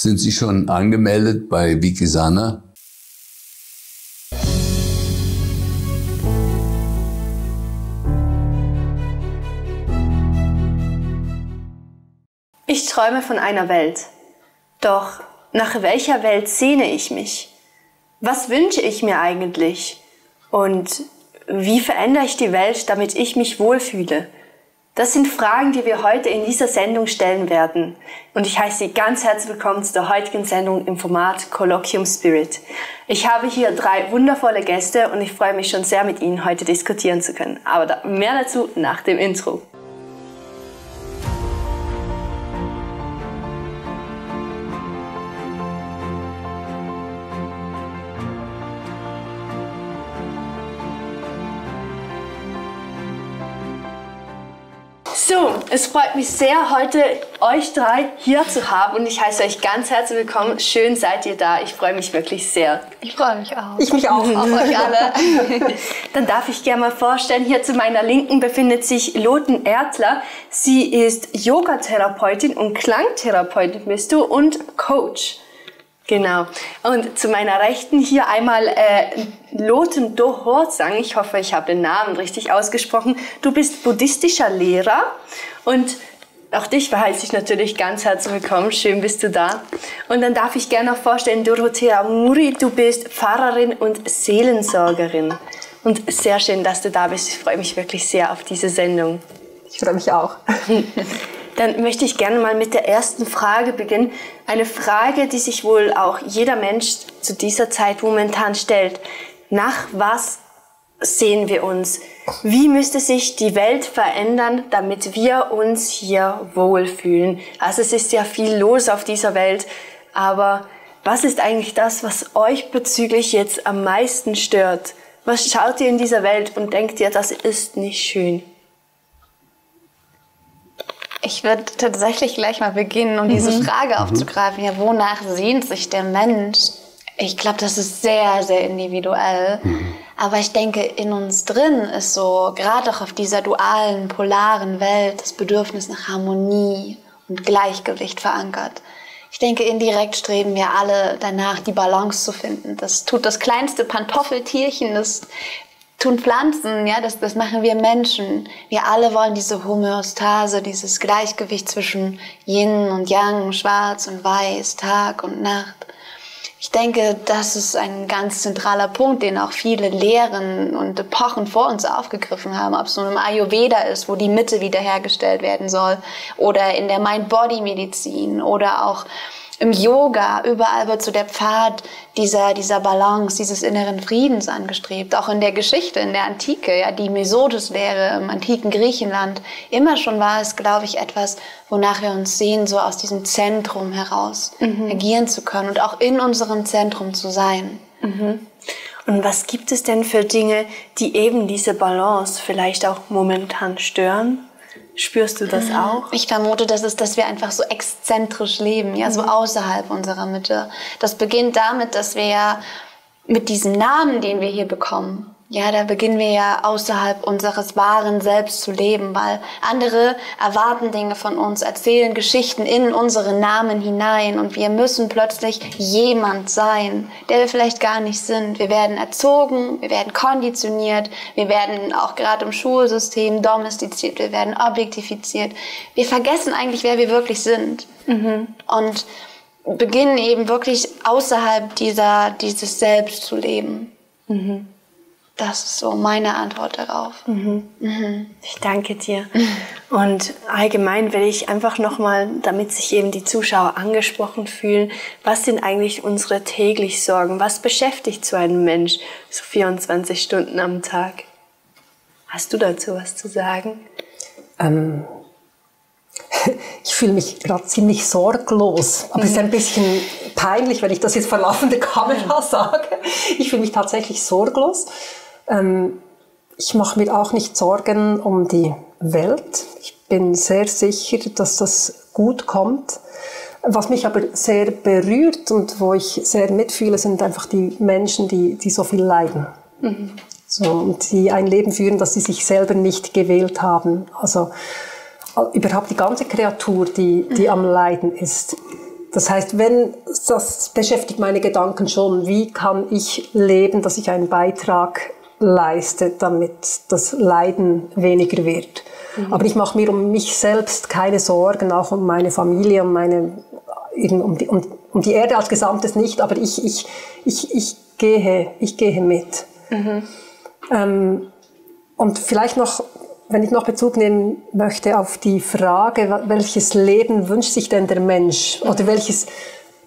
Sind Sie schon angemeldet bei Wikisana? Ich träume von einer Welt. Doch nach welcher Welt sehne ich mich? Was wünsche ich mir eigentlich? Und wie verändere ich die Welt, damit ich mich wohlfühle? Das sind Fragen, die wir heute in dieser Sendung stellen werden. Und ich heiße Sie ganz herzlich willkommen zu der heutigen Sendung im Format Colloquium Spirit. Ich habe hier drei wundervolle Gäste und ich freue mich schon sehr, mit Ihnen heute diskutieren zu können. Aber mehr dazu nach dem Intro. So, es freut mich sehr, heute euch drei hier zu haben und ich heiße euch ganz herzlich willkommen. Schön seid ihr da. Ich freue mich wirklich sehr. Ich freue mich auch. Ich mich auch. Auf euch alle. Dann darf ich gerne mal vorstellen, hier zu meiner Linken befindet sich Loten Erdler. Sie ist Yogatherapeutin und Klangtherapeutin bist du und Coach. Genau. Und zu meiner Rechten hier einmal äh, Loten Dohorsang. Ich hoffe, ich habe den Namen richtig ausgesprochen. Du bist buddhistischer Lehrer und auch dich verheiße ich natürlich ganz herzlich willkommen. Schön bist du da. Und dann darf ich gerne noch vorstellen, Dorothea Muri, du bist Pfarrerin und Seelensorgerin. Und sehr schön, dass du da bist. Ich freue mich wirklich sehr auf diese Sendung. Ich freue mich auch. Dann möchte ich gerne mal mit der ersten Frage beginnen. Eine Frage, die sich wohl auch jeder Mensch zu dieser Zeit momentan stellt. Nach was sehen wir uns? Wie müsste sich die Welt verändern, damit wir uns hier wohlfühlen? Also es ist ja viel los auf dieser Welt, aber was ist eigentlich das, was euch bezüglich jetzt am meisten stört? Was schaut ihr in dieser Welt und denkt ihr, das ist nicht schön? Ich würde tatsächlich gleich mal beginnen, um mhm. diese Frage mhm. aufzugreifen. Ja, wonach sehnt sich der Mensch? Ich glaube, das ist sehr, sehr individuell. Mhm. Aber ich denke, in uns drin ist so, gerade auch auf dieser dualen, polaren Welt, das Bedürfnis nach Harmonie und Gleichgewicht verankert. Ich denke, indirekt streben wir alle danach, die Balance zu finden. Das tut das kleinste Pantoffeltierchen, das tun Pflanzen, ja, das, das machen wir Menschen. Wir alle wollen diese Homöostase, dieses Gleichgewicht zwischen Yin und Yang, Schwarz und Weiß, Tag und Nacht. Ich denke, das ist ein ganz zentraler Punkt, den auch viele Lehren und Epochen vor uns aufgegriffen haben. Ob es nun im Ayurveda ist, wo die Mitte wiederhergestellt werden soll, oder in der Mind-Body-Medizin oder auch im Yoga, überall wird so der Pfad dieser, dieser Balance, dieses inneren Friedens angestrebt. Auch in der Geschichte, in der Antike, ja, die Mesodes-Lehre im antiken Griechenland. Immer schon war es, glaube ich, etwas, wonach wir uns sehen, so aus diesem Zentrum heraus mhm. agieren zu können und auch in unserem Zentrum zu sein. Mhm. Und was gibt es denn für Dinge, die eben diese Balance vielleicht auch momentan stören? Spürst du das mhm. auch? Ich vermute, das ist, dass wir einfach so exzentrisch leben, ja, so mhm. außerhalb unserer Mitte. Das beginnt damit, dass wir ja mit diesem Namen, den wir hier bekommen, ja, da beginnen wir ja außerhalb unseres wahren Selbst zu leben, weil andere erwarten Dinge von uns, erzählen Geschichten in unseren Namen hinein und wir müssen plötzlich jemand sein, der wir vielleicht gar nicht sind. Wir werden erzogen, wir werden konditioniert, wir werden auch gerade im Schulsystem domestiziert, wir werden objektifiziert. Wir vergessen eigentlich, wer wir wirklich sind. Mhm. Und beginnen eben wirklich außerhalb dieser, dieses Selbst zu leben. Mhm. Das ist so meine Antwort darauf. Mhm. Mhm. Ich danke dir. Und allgemein will ich einfach nochmal, damit sich eben die Zuschauer angesprochen fühlen, was sind eigentlich unsere täglich Sorgen? Was beschäftigt so einen Mensch so 24 Stunden am Tag? Hast du dazu was zu sagen? Ähm, ich fühle mich gerade ziemlich sorglos, aber es ist ein mhm. bisschen peinlich, wenn ich das jetzt vor laufender Kamera sage. Ich fühle mich tatsächlich sorglos. Ähm, ich mache mir auch nicht Sorgen um die Welt. Ich bin sehr sicher, dass das gut kommt. Was mich aber sehr berührt und wo ich sehr mitfühle, sind einfach die Menschen, die, die so viel leiden. Mhm. So, und die ein Leben führen, das sie sich selber nicht gewählt haben. Also überhaupt die ganze Kreatur, die, die mhm. am Leiden ist. Das heißt, wenn, das beschäftigt meine Gedanken schon, wie kann ich leben, dass ich einen Beitrag leiste, damit das Leiden weniger wird. Mhm. Aber ich mache mir um mich selbst keine Sorgen, auch um meine Familie, um meine, um die, um, um die Erde als Gesamtes nicht, aber ich, ich, ich, ich gehe, ich gehe mit. Mhm. Ähm, und vielleicht noch, wenn ich noch Bezug nehmen möchte auf die Frage, welches Leben wünscht sich denn der Mensch? Oder welches,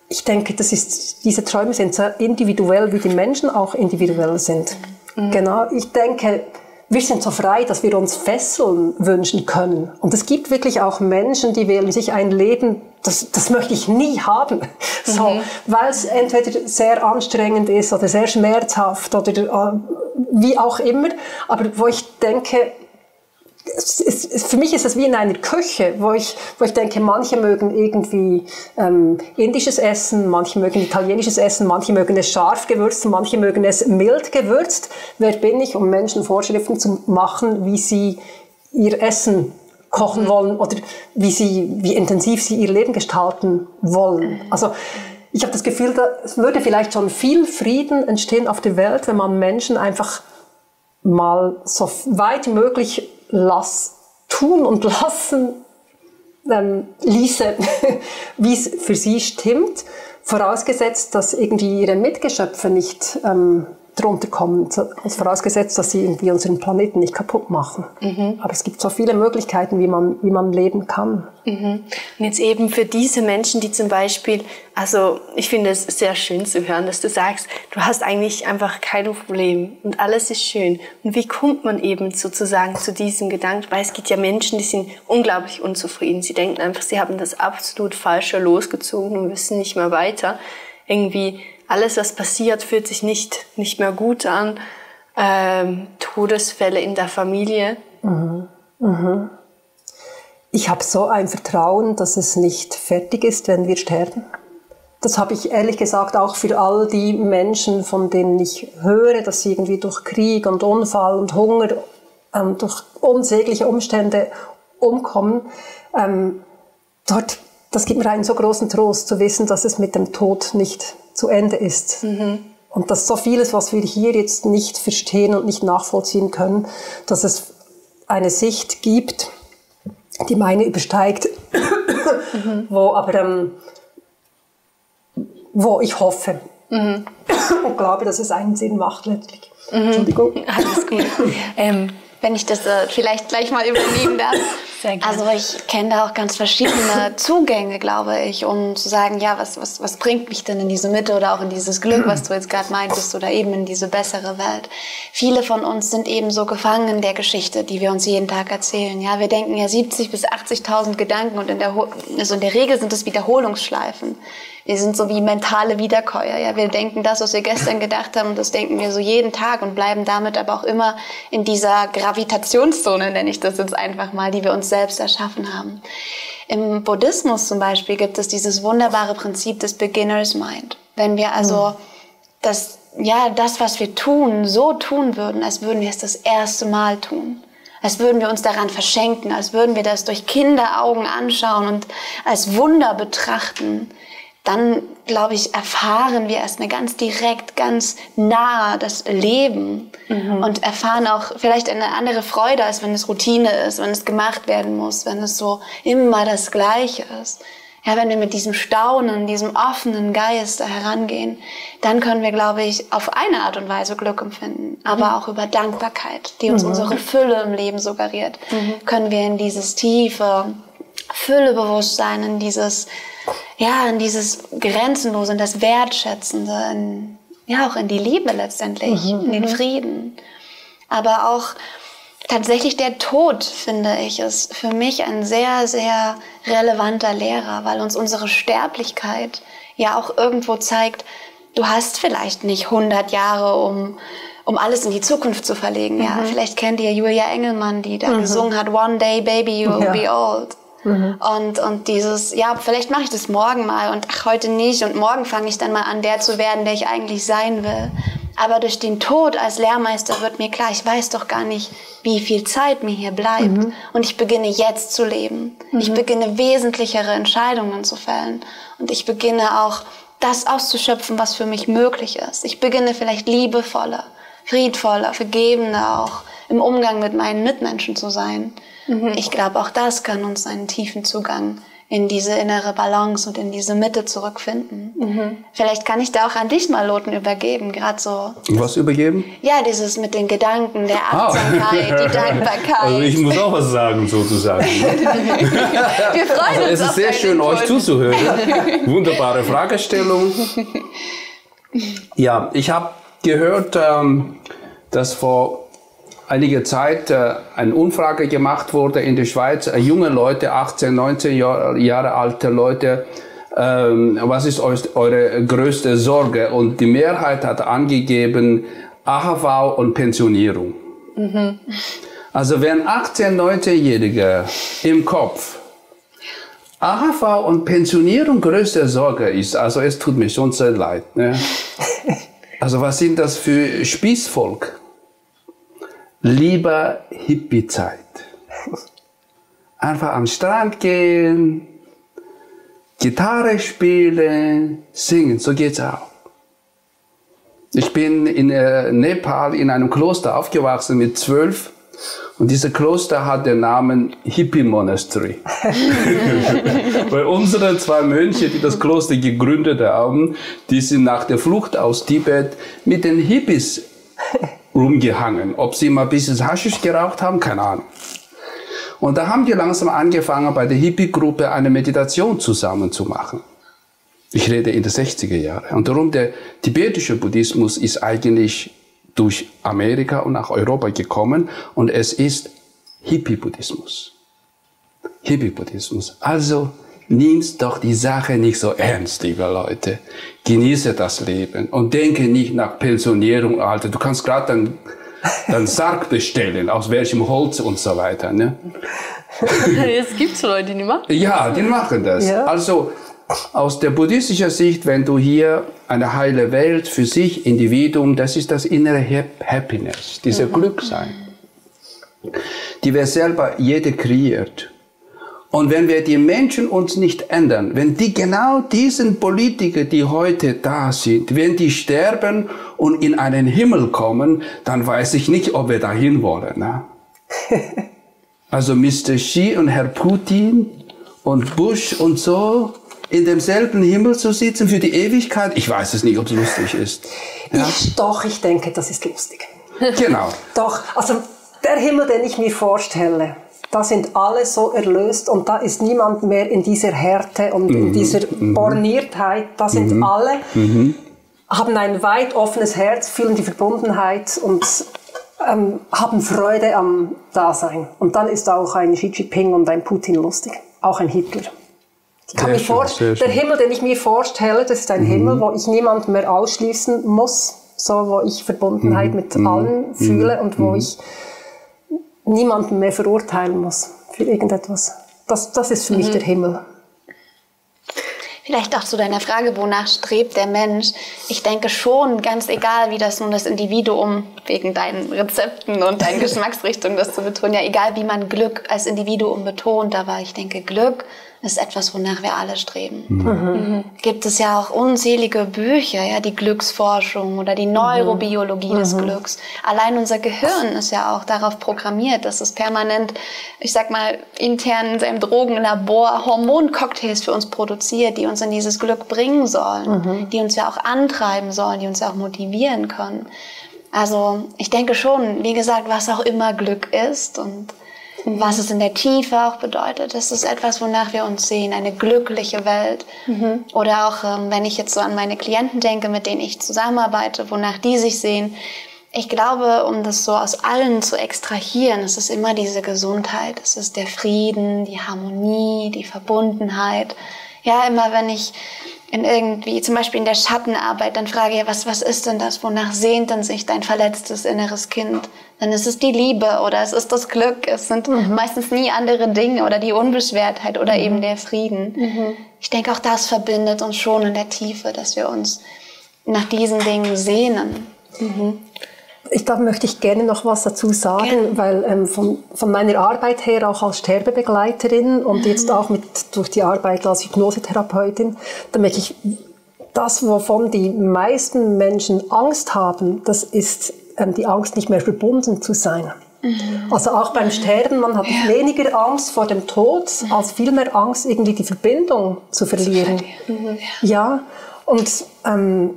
ich denke, das ist, diese Träume sind so individuell, wie die Menschen auch individuell sind. Mhm. Genau, ich denke, wir sind so frei, dass wir uns Fesseln wünschen können. Und es gibt wirklich auch Menschen, die wählen sich ein Leben, das, das möchte ich nie haben. So, mhm. Weil es entweder sehr anstrengend ist oder sehr schmerzhaft oder äh, wie auch immer. Aber wo ich denke, es, für mich ist es wie in einer Küche, wo ich, wo ich denke, manche mögen irgendwie ähm, indisches Essen, manche mögen italienisches Essen, manche mögen es scharf gewürzt, manche mögen es mild gewürzt. Wer bin ich, um Menschen Vorschriften zu machen, wie sie ihr Essen kochen wollen oder wie, sie, wie intensiv sie ihr Leben gestalten wollen? Also ich habe das Gefühl, da würde vielleicht schon viel Frieden entstehen auf der Welt, wenn man Menschen einfach mal so weit möglich lass, tun und lassen ähm, ließe, wie es für sie stimmt, vorausgesetzt, dass irgendwie ihre Mitgeschöpfe nicht ähm, drunter kommen, vorausgesetzt, dass sie irgendwie unseren Planeten nicht kaputt machen. Mhm. Aber es gibt so viele Möglichkeiten, wie man, wie man leben kann. Mhm. Und jetzt eben für diese Menschen, die zum Beispiel, also ich finde es sehr schön zu hören, dass du sagst, du hast eigentlich einfach kein Problem und alles ist schön. Und wie kommt man eben sozusagen zu diesem Gedanken? Weil es gibt ja Menschen, die sind unglaublich unzufrieden. Sie denken einfach, sie haben das absolut Falsche losgezogen und wissen nicht mehr weiter. Irgendwie alles, was passiert, fühlt sich nicht, nicht mehr gut an. Ähm, Todesfälle in der Familie. Mhm. Mhm. Ich habe so ein Vertrauen, dass es nicht fertig ist, wenn wir sterben. Das habe ich ehrlich gesagt auch für all die Menschen, von denen ich höre, dass sie irgendwie durch Krieg und Unfall und Hunger, ähm, durch unsägliche Umstände umkommen. Ähm, dort, das gibt mir einen so großen Trost zu wissen, dass es mit dem Tod nicht zu Ende ist. Mhm. Und dass so vieles, was wir hier jetzt nicht verstehen und nicht nachvollziehen können, dass es eine Sicht gibt, die meine übersteigt, mhm. wo aber ähm, wo ich hoffe mhm. und glaube, dass es einen Sinn macht letztlich. Mhm. Entschuldigung. Alles gut. ähm, wenn ich das äh, vielleicht gleich mal übernehmen darf. Sehr gerne. Also ich kenne da auch ganz verschiedene Zugänge, glaube ich, um zu sagen, ja, was, was, was bringt mich denn in diese Mitte oder auch in dieses Glück, was du jetzt gerade meintest, oder eben in diese bessere Welt. Viele von uns sind eben so gefangen in der Geschichte, die wir uns jeden Tag erzählen. Ja, wir denken ja 70 bis 80.000 Gedanken und in der, also in der Regel sind es Wiederholungsschleifen. Wir sind so wie mentale Wiederkäuer. Ja, wir denken das, was wir gestern gedacht haben, und das denken wir so jeden Tag und bleiben damit aber auch immer in dieser Gravitationszone, nenne ich das jetzt einfach mal, die wir uns selbst erschaffen haben. Im Buddhismus zum Beispiel gibt es dieses wunderbare Prinzip des Beginner's Mind. Wenn wir also mhm. das, ja, das, was wir tun, so tun würden, als würden wir es das erste Mal tun als würden wir uns daran verschenken, als würden wir das durch Kinderaugen anschauen und als Wunder betrachten, dann, glaube ich, erfahren wir erstmal ganz direkt, ganz nah das Leben mhm. und erfahren auch vielleicht eine andere Freude, als wenn es Routine ist, wenn es gemacht werden muss, wenn es so immer das Gleiche ist. Ja, wenn wir mit diesem Staunen, diesem offenen Geist da herangehen, dann können wir, glaube ich, auf eine Art und Weise Glück empfinden, aber mhm. auch über Dankbarkeit, die uns mhm. unsere Fülle im Leben suggeriert, mhm. können wir in dieses tiefe Füllebewusstsein, in dieses ja, in dieses Grenzenlose, in das Wertschätzende, in, ja, auch in die Liebe letztendlich, mhm, in den mhm. Frieden. Aber auch tatsächlich der Tod, finde ich, ist für mich ein sehr, sehr relevanter Lehrer, weil uns unsere Sterblichkeit ja auch irgendwo zeigt, du hast vielleicht nicht 100 Jahre, um um alles in die Zukunft zu verlegen. Mhm. Ja, vielleicht kennt ihr Julia Engelmann, die da mhm. gesungen hat, One Day Baby You'll ja. Be Old. Mhm. Und, und dieses, ja, vielleicht mache ich das morgen mal und ach, heute nicht und morgen fange ich dann mal an, der zu werden, der ich eigentlich sein will. Aber durch den Tod als Lehrmeister wird mir klar, ich weiß doch gar nicht, wie viel Zeit mir hier bleibt. Mhm. Und ich beginne jetzt zu leben. Mhm. Ich beginne wesentlichere Entscheidungen zu fällen. Und ich beginne auch das auszuschöpfen, was für mich möglich ist. Ich beginne vielleicht liebevoller, friedvoller, vergebender auch im Umgang mit meinen Mitmenschen zu sein. Mhm. Ich glaube, auch das kann uns einen tiefen Zugang in diese innere Balance und in diese Mitte zurückfinden. Mhm. Vielleicht kann ich da auch an dich mal Loten übergeben, gerade so. Was übergeben? Ja, dieses mit den Gedanken, der ah. Achtsamkeit, die Dankbarkeit. Also ich muss auch was sagen, sozusagen. Wir freuen also uns. Es ist sehr schön, Input. euch zuzuhören. Wunderbare Fragestellung. Ja, ich habe gehört, ähm, dass vor einige Zeit äh, eine Umfrage gemacht wurde in der Schweiz, äh, junge Leute, 18, 19 Jahr, Jahre alte Leute, ähm, was ist eure größte Sorge? Und die Mehrheit hat angegeben AHV und Pensionierung. Mhm. Also wenn 18, 19-Jährige im Kopf AHV und Pensionierung größte Sorge ist, also es tut mir schon sehr leid. Ne? Also was sind das für Spießvolk? Lieber Hippie-Zeit. Einfach am Strand gehen, Gitarre spielen, singen, so geht's auch. Ich bin in äh, Nepal in einem Kloster aufgewachsen mit zwölf und dieser Kloster hat den Namen Hippie Monastery. Weil unsere zwei Mönche, die das Kloster gegründet haben, die sind nach der Flucht aus Tibet mit den Hippies rumgehangen. Ob sie mal ein bisschen Haschisch geraucht haben, keine Ahnung. Und da haben die langsam angefangen, bei der Hippie-Gruppe eine Meditation zusammen zu machen. Ich rede in den 60er Jahren. Und darum der tibetische Buddhismus ist eigentlich durch Amerika und nach Europa gekommen und es ist Hippie-Buddhismus. Hippie-Buddhismus. Also nimmst doch die Sache nicht so ernst, liebe Leute. Genieße das Leben und denke nicht nach Pensionierung, Alter. Du kannst gerade dann, dann Sarg bestellen, aus welchem Holz und so weiter. Ne? Jetzt gibt's Leute, die machen das. Ja, die machen das. Ja. Also aus der buddhistischen Sicht, wenn du hier eine heile Welt für sich, Individuum, das ist das innere Happiness, dieser mhm. Glücksein, die wir selber jede kreiert. Und wenn wir die Menschen uns nicht ändern, wenn die genau diesen Politiker, die heute da sind, wenn die sterben und in einen Himmel kommen, dann weiß ich nicht, ob wir dahin wollen. Ne? also Mr. Xi und Herr Putin und Bush und so in demselben Himmel zu sitzen für die Ewigkeit, ich weiß es nicht, ob es lustig ist. Ja? Ich, doch, ich denke, das ist lustig. Genau. doch, also der Himmel, den ich mir vorstelle, da sind alle so erlöst und da ist niemand mehr in dieser Härte und in mhm. dieser mhm. Borniertheit. Da sind mhm. alle, mhm. haben ein weit offenes Herz, fühlen die Verbundenheit und ähm, haben Freude am Dasein. Und dann ist auch ein Xi Jinping und ein Putin lustig, auch ein Hitler. Ich kann mir vorstellen, der Himmel, den ich mir vorstelle, das ist ein mhm. Himmel, wo ich niemanden mehr ausschließen muss, so wo ich Verbundenheit mhm. mit allen fühle und wo ich niemanden mehr verurteilen muss für irgendetwas. Das, das ist für mhm. mich der Himmel. Vielleicht auch zu deiner Frage, wonach strebt der Mensch? Ich denke schon, ganz egal, wie das nun das Individuum wegen deinen Rezepten und deinen Geschmacksrichtungen das zu betonen, ja, egal wie man Glück als Individuum betont, aber ich denke, Glück ist etwas, wonach wir alle streben. Mhm. Mhm. Gibt es ja auch unzählige Bücher, ja, die Glücksforschung oder die Neurobiologie mhm. des Glücks. Allein unser Gehirn ist ja auch darauf programmiert, dass es permanent, ich sag mal, intern in seinem Drogenlabor Hormoncocktails für uns produziert, die uns in dieses Glück bringen sollen, mhm. die uns ja auch antreiben sollen, die uns ja auch motivieren können. Also ich denke schon, wie gesagt, was auch immer Glück ist und mhm. Was es in der Tiefe auch bedeutet. Das ist etwas, wonach wir uns sehen, eine glückliche Welt. Mhm. Oder auch, ähm, wenn ich jetzt so an meine Klienten denke, mit denen ich zusammenarbeite, wonach die sich sehen. Ich glaube, um das so aus allen zu extrahieren, es ist immer diese Gesundheit, es ist der Frieden, die Harmonie, die Verbundenheit. Ja, immer wenn ich in irgendwie, zum Beispiel in der Schattenarbeit, dann frage ich, was, was ist denn das? Wonach sehnt denn sich dein verletztes inneres Kind? Dann ist es die Liebe oder es ist das Glück. Es sind mhm. meistens nie andere Dinge oder die Unbeschwertheit oder mhm. eben der Frieden. Mhm. Ich denke, auch das verbindet uns schon in der Tiefe, dass wir uns nach diesen Dingen sehnen. Ich glaube, möchte ich gerne noch was dazu sagen, gerne. weil ähm, von, von meiner Arbeit her auch als Sterbebegleiterin und mhm. jetzt auch mit, durch die Arbeit als Hypnosetherapeutin, da merke ich, das, wovon die meisten Menschen Angst haben, das ist ähm, die Angst, nicht mehr verbunden zu sein. Mhm. Also auch beim Sterben, man hat ja. weniger Angst vor dem Tod, mhm. als vielmehr Angst, irgendwie die Verbindung zu verlieren. Mhm. Ja, und ähm,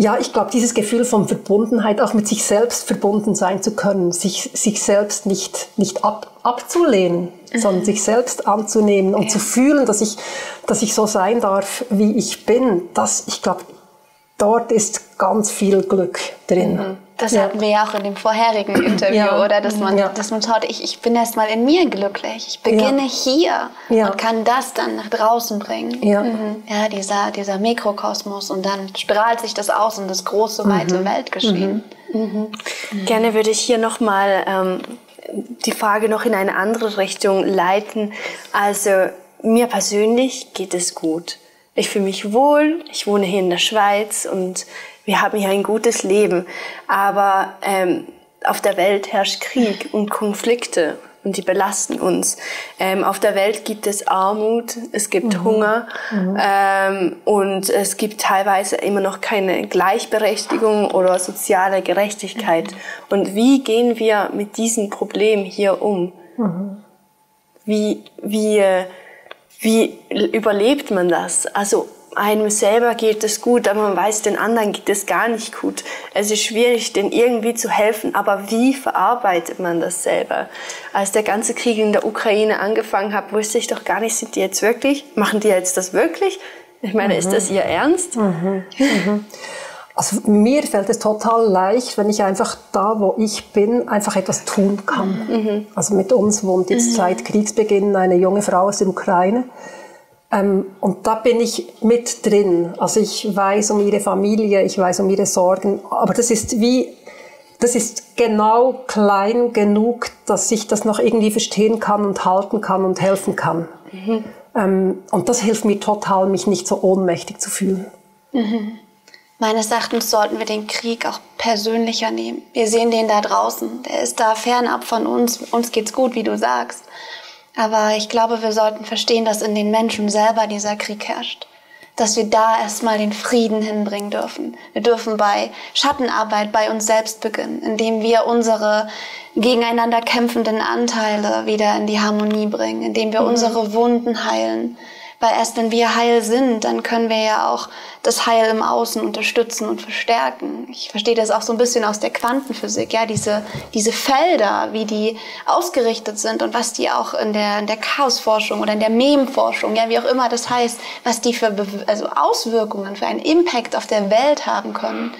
ja, ich glaube, dieses Gefühl von Verbundenheit, auch mit sich selbst verbunden sein zu können, sich, sich selbst nicht, nicht ab, abzulehnen, mhm. sondern sich selbst anzunehmen und ja. zu fühlen, dass ich, dass ich so sein darf, wie ich bin, das, ich glaube, dort ist ganz viel Glück drin. Mhm. Das ja. hatten wir ja auch in dem vorherigen Interview, ja. oder? Dass man, ja. dass man schaut, ich, ich bin erst mal in mir glücklich. Ich beginne hier und kann das dann nach draußen bringen. Ja, mhm. ja dieser, dieser Mikrokosmos und dann strahlt sich das aus in das große, weite mhm. Weltgeschehen. Mhm. mhm. Gerne würde ich hier nochmal ähm, die Frage noch in eine andere Richtung leiten. Also mir persönlich geht es gut. Ich fühle mich wohl, ich wohne hier in der Schweiz und wir haben hier ein gutes Leben, aber ähm, auf der Welt herrscht Krieg und Konflikte und die belasten uns. Ähm, auf der Welt gibt es Armut, es gibt mhm. Hunger mhm. Ähm, und es gibt teilweise immer noch keine Gleichberechtigung oder soziale Gerechtigkeit. Mhm. Und wie gehen wir mit diesem Problem hier um? Mhm. Wie, wie, äh, wie überlebt man das? Also einem selber geht es gut, aber man weiß, den anderen geht es gar nicht gut. Es ist schwierig, denen irgendwie zu helfen, aber wie verarbeitet man das selber? Als der ganze Krieg in der Ukraine angefangen hat, wusste ich doch gar nicht, sind die jetzt wirklich, machen die jetzt das wirklich? Ich meine, mhm. ist das ihr Ernst? Mhm. Mhm. Also mir fällt es total leicht, wenn ich einfach da, wo ich bin, einfach etwas tun kann. Mhm. Also mit uns wohnt jetzt mhm. seit Kriegsbeginn eine junge Frau aus der Ukraine. Ähm, und da bin ich mit drin. Also ich weiß um ihre Familie, ich weiß um ihre Sorgen, aber das ist wie, das ist genau klein genug, dass ich das noch irgendwie verstehen kann und halten kann und helfen kann. Mhm. Ähm, und das hilft mir total, mich nicht so ohnmächtig zu fühlen. Mhm. Meines Erachtens sollten wir den Krieg auch persönlicher nehmen. Wir sehen den da draußen. Der ist da fernab von uns. Uns geht's gut, wie du sagst. Aber ich glaube, wir sollten verstehen, dass in den Menschen selber dieser Krieg herrscht. Dass wir da erstmal den Frieden hinbringen dürfen. Wir dürfen bei Schattenarbeit bei uns selbst beginnen, indem wir unsere gegeneinander kämpfenden Anteile wieder in die Harmonie bringen, indem wir mhm. unsere Wunden heilen, weil erst wenn wir heil sind, dann können wir ja auch das Heil im Außen unterstützen und verstärken. Ich verstehe das auch so ein bisschen aus der Quantenphysik, ja, diese, diese Felder, wie die ausgerichtet sind und was die auch in der, in der Chaosforschung oder in der Memforschung, ja, wie auch immer das heißt, was die für also Auswirkungen, für einen Impact auf der Welt haben können.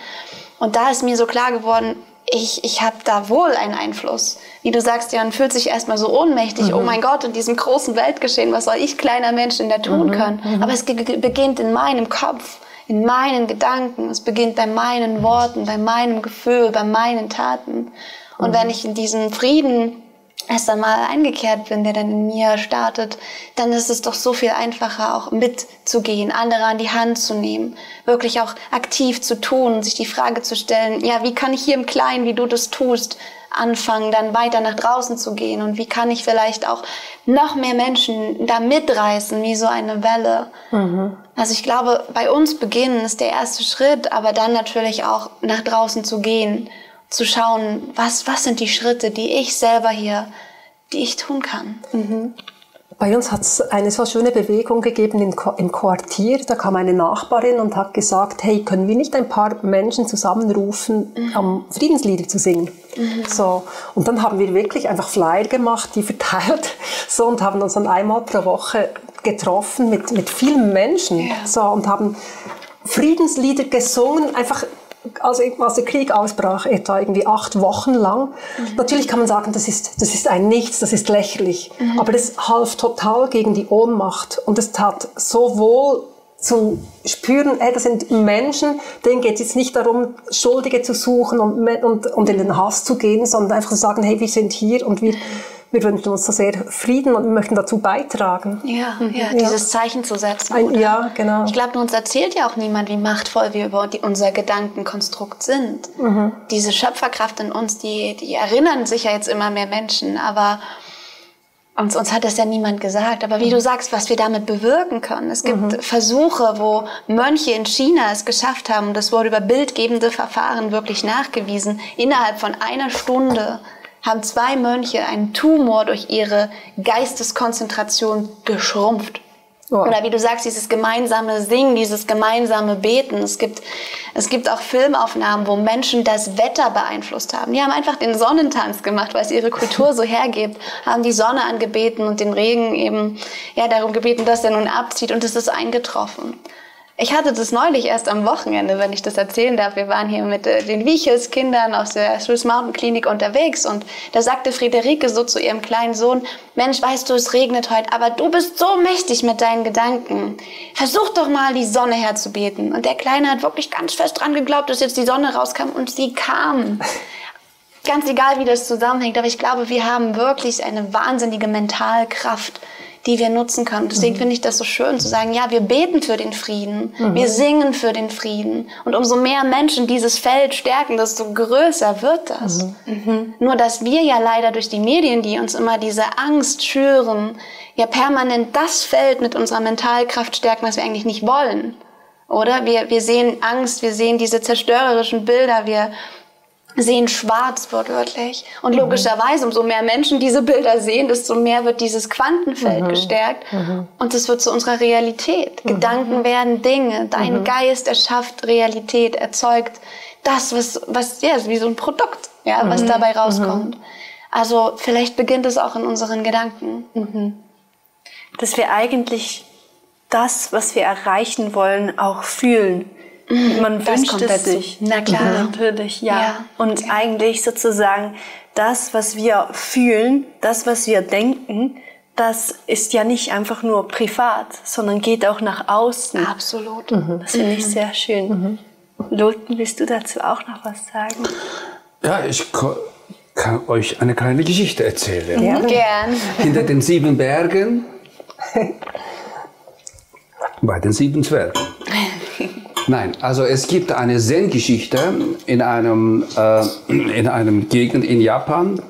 Und da ist mir so klar geworden, ich, ich habe da wohl einen Einfluss. Wie du sagst, Jan, fühlt sich erstmal so ohnmächtig. Mhm. Oh mein Gott, in diesem großen Weltgeschehen, was soll ich kleiner Mensch denn da tun mhm. können? Mhm. Aber es beginnt in meinem Kopf, in meinen Gedanken. Es beginnt bei meinen Worten, bei meinem Gefühl, bei meinen Taten. Und wenn ich in diesen Frieden erst einmal eingekehrt bin, der dann in mir startet, dann ist es doch so viel einfacher, auch mitzugehen, andere an die Hand zu nehmen, wirklich auch aktiv zu tun, sich die Frage zu stellen, ja, wie kann ich hier im Kleinen, wie du das tust, anfangen, dann weiter nach draußen zu gehen und wie kann ich vielleicht auch noch mehr Menschen da mitreißen, wie so eine Welle. Mhm. Also ich glaube, bei uns beginnen ist der erste Schritt, aber dann natürlich auch nach draußen zu gehen zu schauen, was, was sind die Schritte, die ich selber hier, die ich tun kann. Mhm. Bei uns hat es eine so schöne Bewegung gegeben im Quartier. Da kam eine Nachbarin und hat gesagt, hey, können wir nicht ein paar Menschen zusammenrufen, mhm. um Friedenslieder zu singen? Mhm. So. Und dann haben wir wirklich einfach Flyer gemacht, die verteilt, so, und haben uns dann einmal pro Woche getroffen mit, mit vielen Menschen, ja. so, und haben Friedenslieder gesungen, einfach also als der Krieg ausbrach, etwa irgendwie acht Wochen lang. Mhm. Natürlich kann man sagen, das ist, das ist ein Nichts, das ist lächerlich. Mhm. Aber das half total gegen die Ohnmacht. Und es tat so wohl zu spüren, hey, das sind Menschen, denen geht es jetzt nicht darum, Schuldige zu suchen und, und, und in den Hass zu gehen, sondern einfach zu sagen, hey, wir sind hier und wir, wir wünschen uns so sehr Frieden und möchten dazu beitragen. Ja, ja, dieses Zeichen zu setzen. Ein, ja, genau. Ich glaube, uns erzählt ja auch niemand, wie machtvoll wir über die, unser Gedankenkonstrukt sind. Diese Schöpferkraft in uns, die, die erinnern sich ja jetzt immer mehr Menschen, aber uns, uns hat das ja niemand gesagt. Aber wie du sagst, was wir damit bewirken können. Es gibt Versuche, wo Mönche in China es geschafft haben, das wurde über bildgebende Verfahren wirklich nachgewiesen, innerhalb von einer Stunde haben zwei Mönche einen Tumor durch ihre Geisteskonzentration geschrumpft. Oh. Oder wie du sagst, dieses gemeinsame Singen, dieses gemeinsame Beten. Es gibt, es gibt auch Filmaufnahmen, wo Menschen das Wetter beeinflusst haben. Die haben einfach den Sonnentanz gemacht, weil es ihre Kultur so hergibt, haben die Sonne angebeten und den Regen eben ja, darum gebeten, dass er nun abzieht und es ist eingetroffen. Ich hatte das neulich erst am Wochenende, wenn ich das erzählen darf. Wir waren hier mit äh, den Wiechels Kindern aus der Swiss Mountain Klinik unterwegs und da sagte Friederike so zu ihrem kleinen Sohn, Mensch, weißt du, es regnet heute, aber du bist so mächtig mit deinen Gedanken. Versuch doch mal, die Sonne herzubeten. Und der Kleine hat wirklich ganz fest dran geglaubt, dass jetzt die Sonne rauskam und sie kam. Ganz egal, wie das zusammenhängt, aber ich glaube, wir haben wirklich eine wahnsinnige Mentalkraft, die wir nutzen können. Deswegen finde ich das so schön zu sagen, ja, wir beten für den Frieden, wir singen für den Frieden. Und umso mehr Menschen dieses Feld stärken, desto größer wird das. Mhm. Nur dass wir ja leider durch die Medien, die uns immer diese Angst schüren, ja permanent das Feld mit unserer Mentalkraft stärken, was wir eigentlich nicht wollen. Oder? Wir, wir sehen Angst, wir sehen diese zerstörerischen Bilder, wir sehen schwarz wortwörtlich. Und logischerweise, umso mehr Menschen diese Bilder sehen, desto mehr wird dieses Quantenfeld gestärkt. Und es wird zu unserer Realität. Gedanken werden Dinge. Dein Geist erschafft Realität, erzeugt das, was, was, ja, ist wie so ein Produkt, ja, was dabei rauskommt. Also vielleicht beginnt es auch in unseren Gedanken. Dass wir eigentlich das, was wir erreichen wollen, auch fühlen. Man Das wünscht kommt es dazu. sich. Na klar. Natürlich, ja. Ja. Und eigentlich sozusagen das, was wir fühlen, das, was wir denken, das ist ja nicht einfach nur privat, sondern geht auch nach außen. Absolut. Das finde ich sehr schön. Loten, willst du dazu auch noch was sagen? Ja, ich kann euch eine kleine Geschichte erzählen. Ja. Gern. Hinter den sieben Bergen, bei den sieben Zwergen. Nein, also es gibt eine Zen-Geschichte in einem, äh, in einem Gegend in Japan,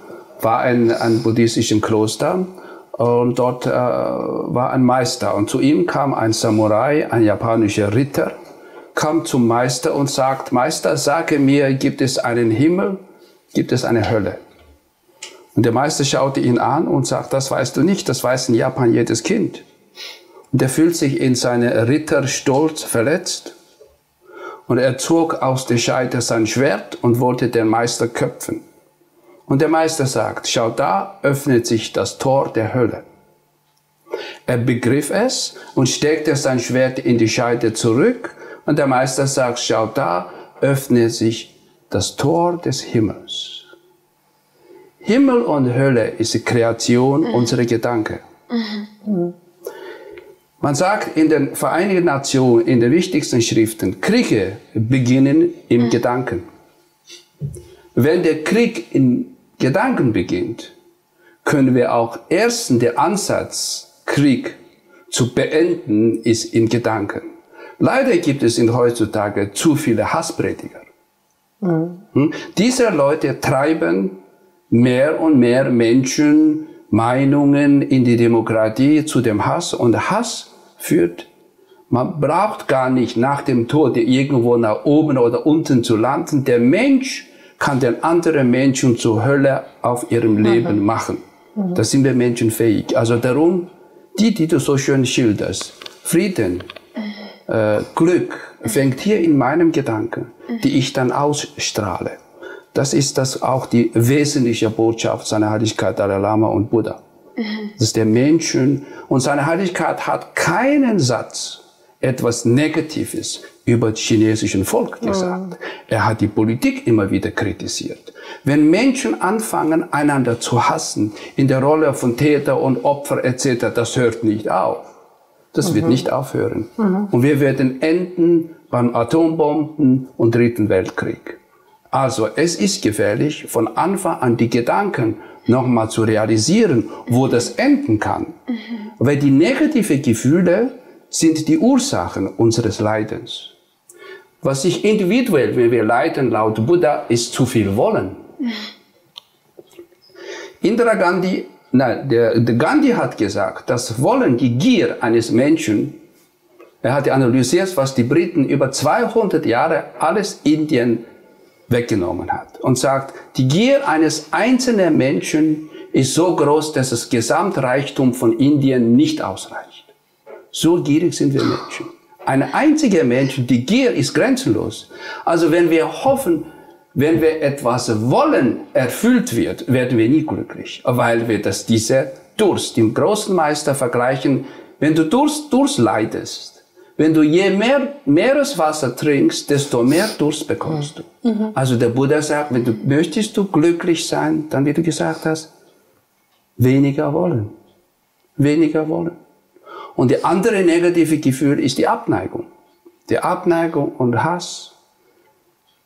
war ein, ein buddhistisches Kloster und dort äh, war ein Meister und zu ihm kam ein Samurai, ein japanischer Ritter, kam zum Meister und sagt, Meister, sage mir, gibt es einen Himmel, gibt es eine Hölle? Und der Meister schaute ihn an und sagt, das weißt du nicht, das weiß in Japan jedes Kind. Und er fühlt sich in seine Ritterstolz verletzt. Und er zog aus der Scheide sein Schwert und wollte den Meister köpfen. Und der Meister sagt, schau da öffnet sich das Tor der Hölle. Er begriff es und steckte sein Schwert in die Scheide zurück. Und der Meister sagt, schau da öffnet sich das Tor des Himmels. Himmel und Hölle ist die Kreation unserer Gedanken. Man sagt in den Vereinigten Nationen, in den wichtigsten Schriften, Kriege beginnen im Gedanken. Wenn der Krieg in Gedanken beginnt, können wir auch ersten der Ansatz, Krieg zu beenden, ist in Gedanken. Leider gibt es in heutzutage zu viele Hassprediger. Hm? Diese Leute treiben mehr und mehr Menschen Meinungen in die Demokratie zu dem Hass und Hass führt. Man braucht gar nicht nach dem Tod irgendwo nach oben oder unten zu landen. Der Mensch kann den anderen Menschen zur Hölle auf ihrem Leben machen. Da sind wir Menschen fähig. Also darum, die, die du so schön schilderst, Frieden, äh, Glück fängt hier in meinem Gedanken, die ich dann ausstrahle. Das ist das auch die wesentliche Botschaft seiner Heiligkeit Dalai Lama und Buddha. Dass der Menschen und seine Heiligkeit hat keinen Satz etwas Negatives über das chinesische Volk gesagt. Er hat die Politik immer wieder kritisiert. Wenn Menschen anfangen, einander zu hassen, in der Rolle von Täter und Opfer etc., das hört nicht auf. Das wird nicht aufhören. Und wir werden enden beim Atombomben und Dritten Weltkrieg. Also es ist gefährlich, von Anfang an die Gedanken nochmal zu realisieren, wo das enden kann. Weil die negativen Gefühle sind die Ursachen unseres Leidens. Was sich individuell, wenn wir leiden, laut Buddha, ist zu viel Wollen. Indira Gandhi, nein, der, der Gandhi hat gesagt, das Wollen, die Gier eines Menschen, er hat analysiert, was die Briten über 200 Jahre alles Indien weggenommen hat und sagt, die Gier eines einzelnen Menschen ist so groß, dass das Gesamtreichtum von Indien nicht ausreicht. So gierig sind wir Menschen. Ein einziger Mensch, die Gier ist grenzenlos. Also wenn wir hoffen, wenn wir etwas wollen, erfüllt wird, werden wir nie glücklich, weil wir das, diese Durst im großen Meister vergleichen. Wenn du Durst, Durst leidest, wenn du je mehr Meereswasser trinkst, desto mehr Durst bekommst du. Mhm. Also der Buddha sagt, wenn du möchtest du glücklich sein, dann wie du gesagt hast, weniger wollen. Weniger wollen. Und die andere negative Gefühl ist die Abneigung. Die Abneigung und Hass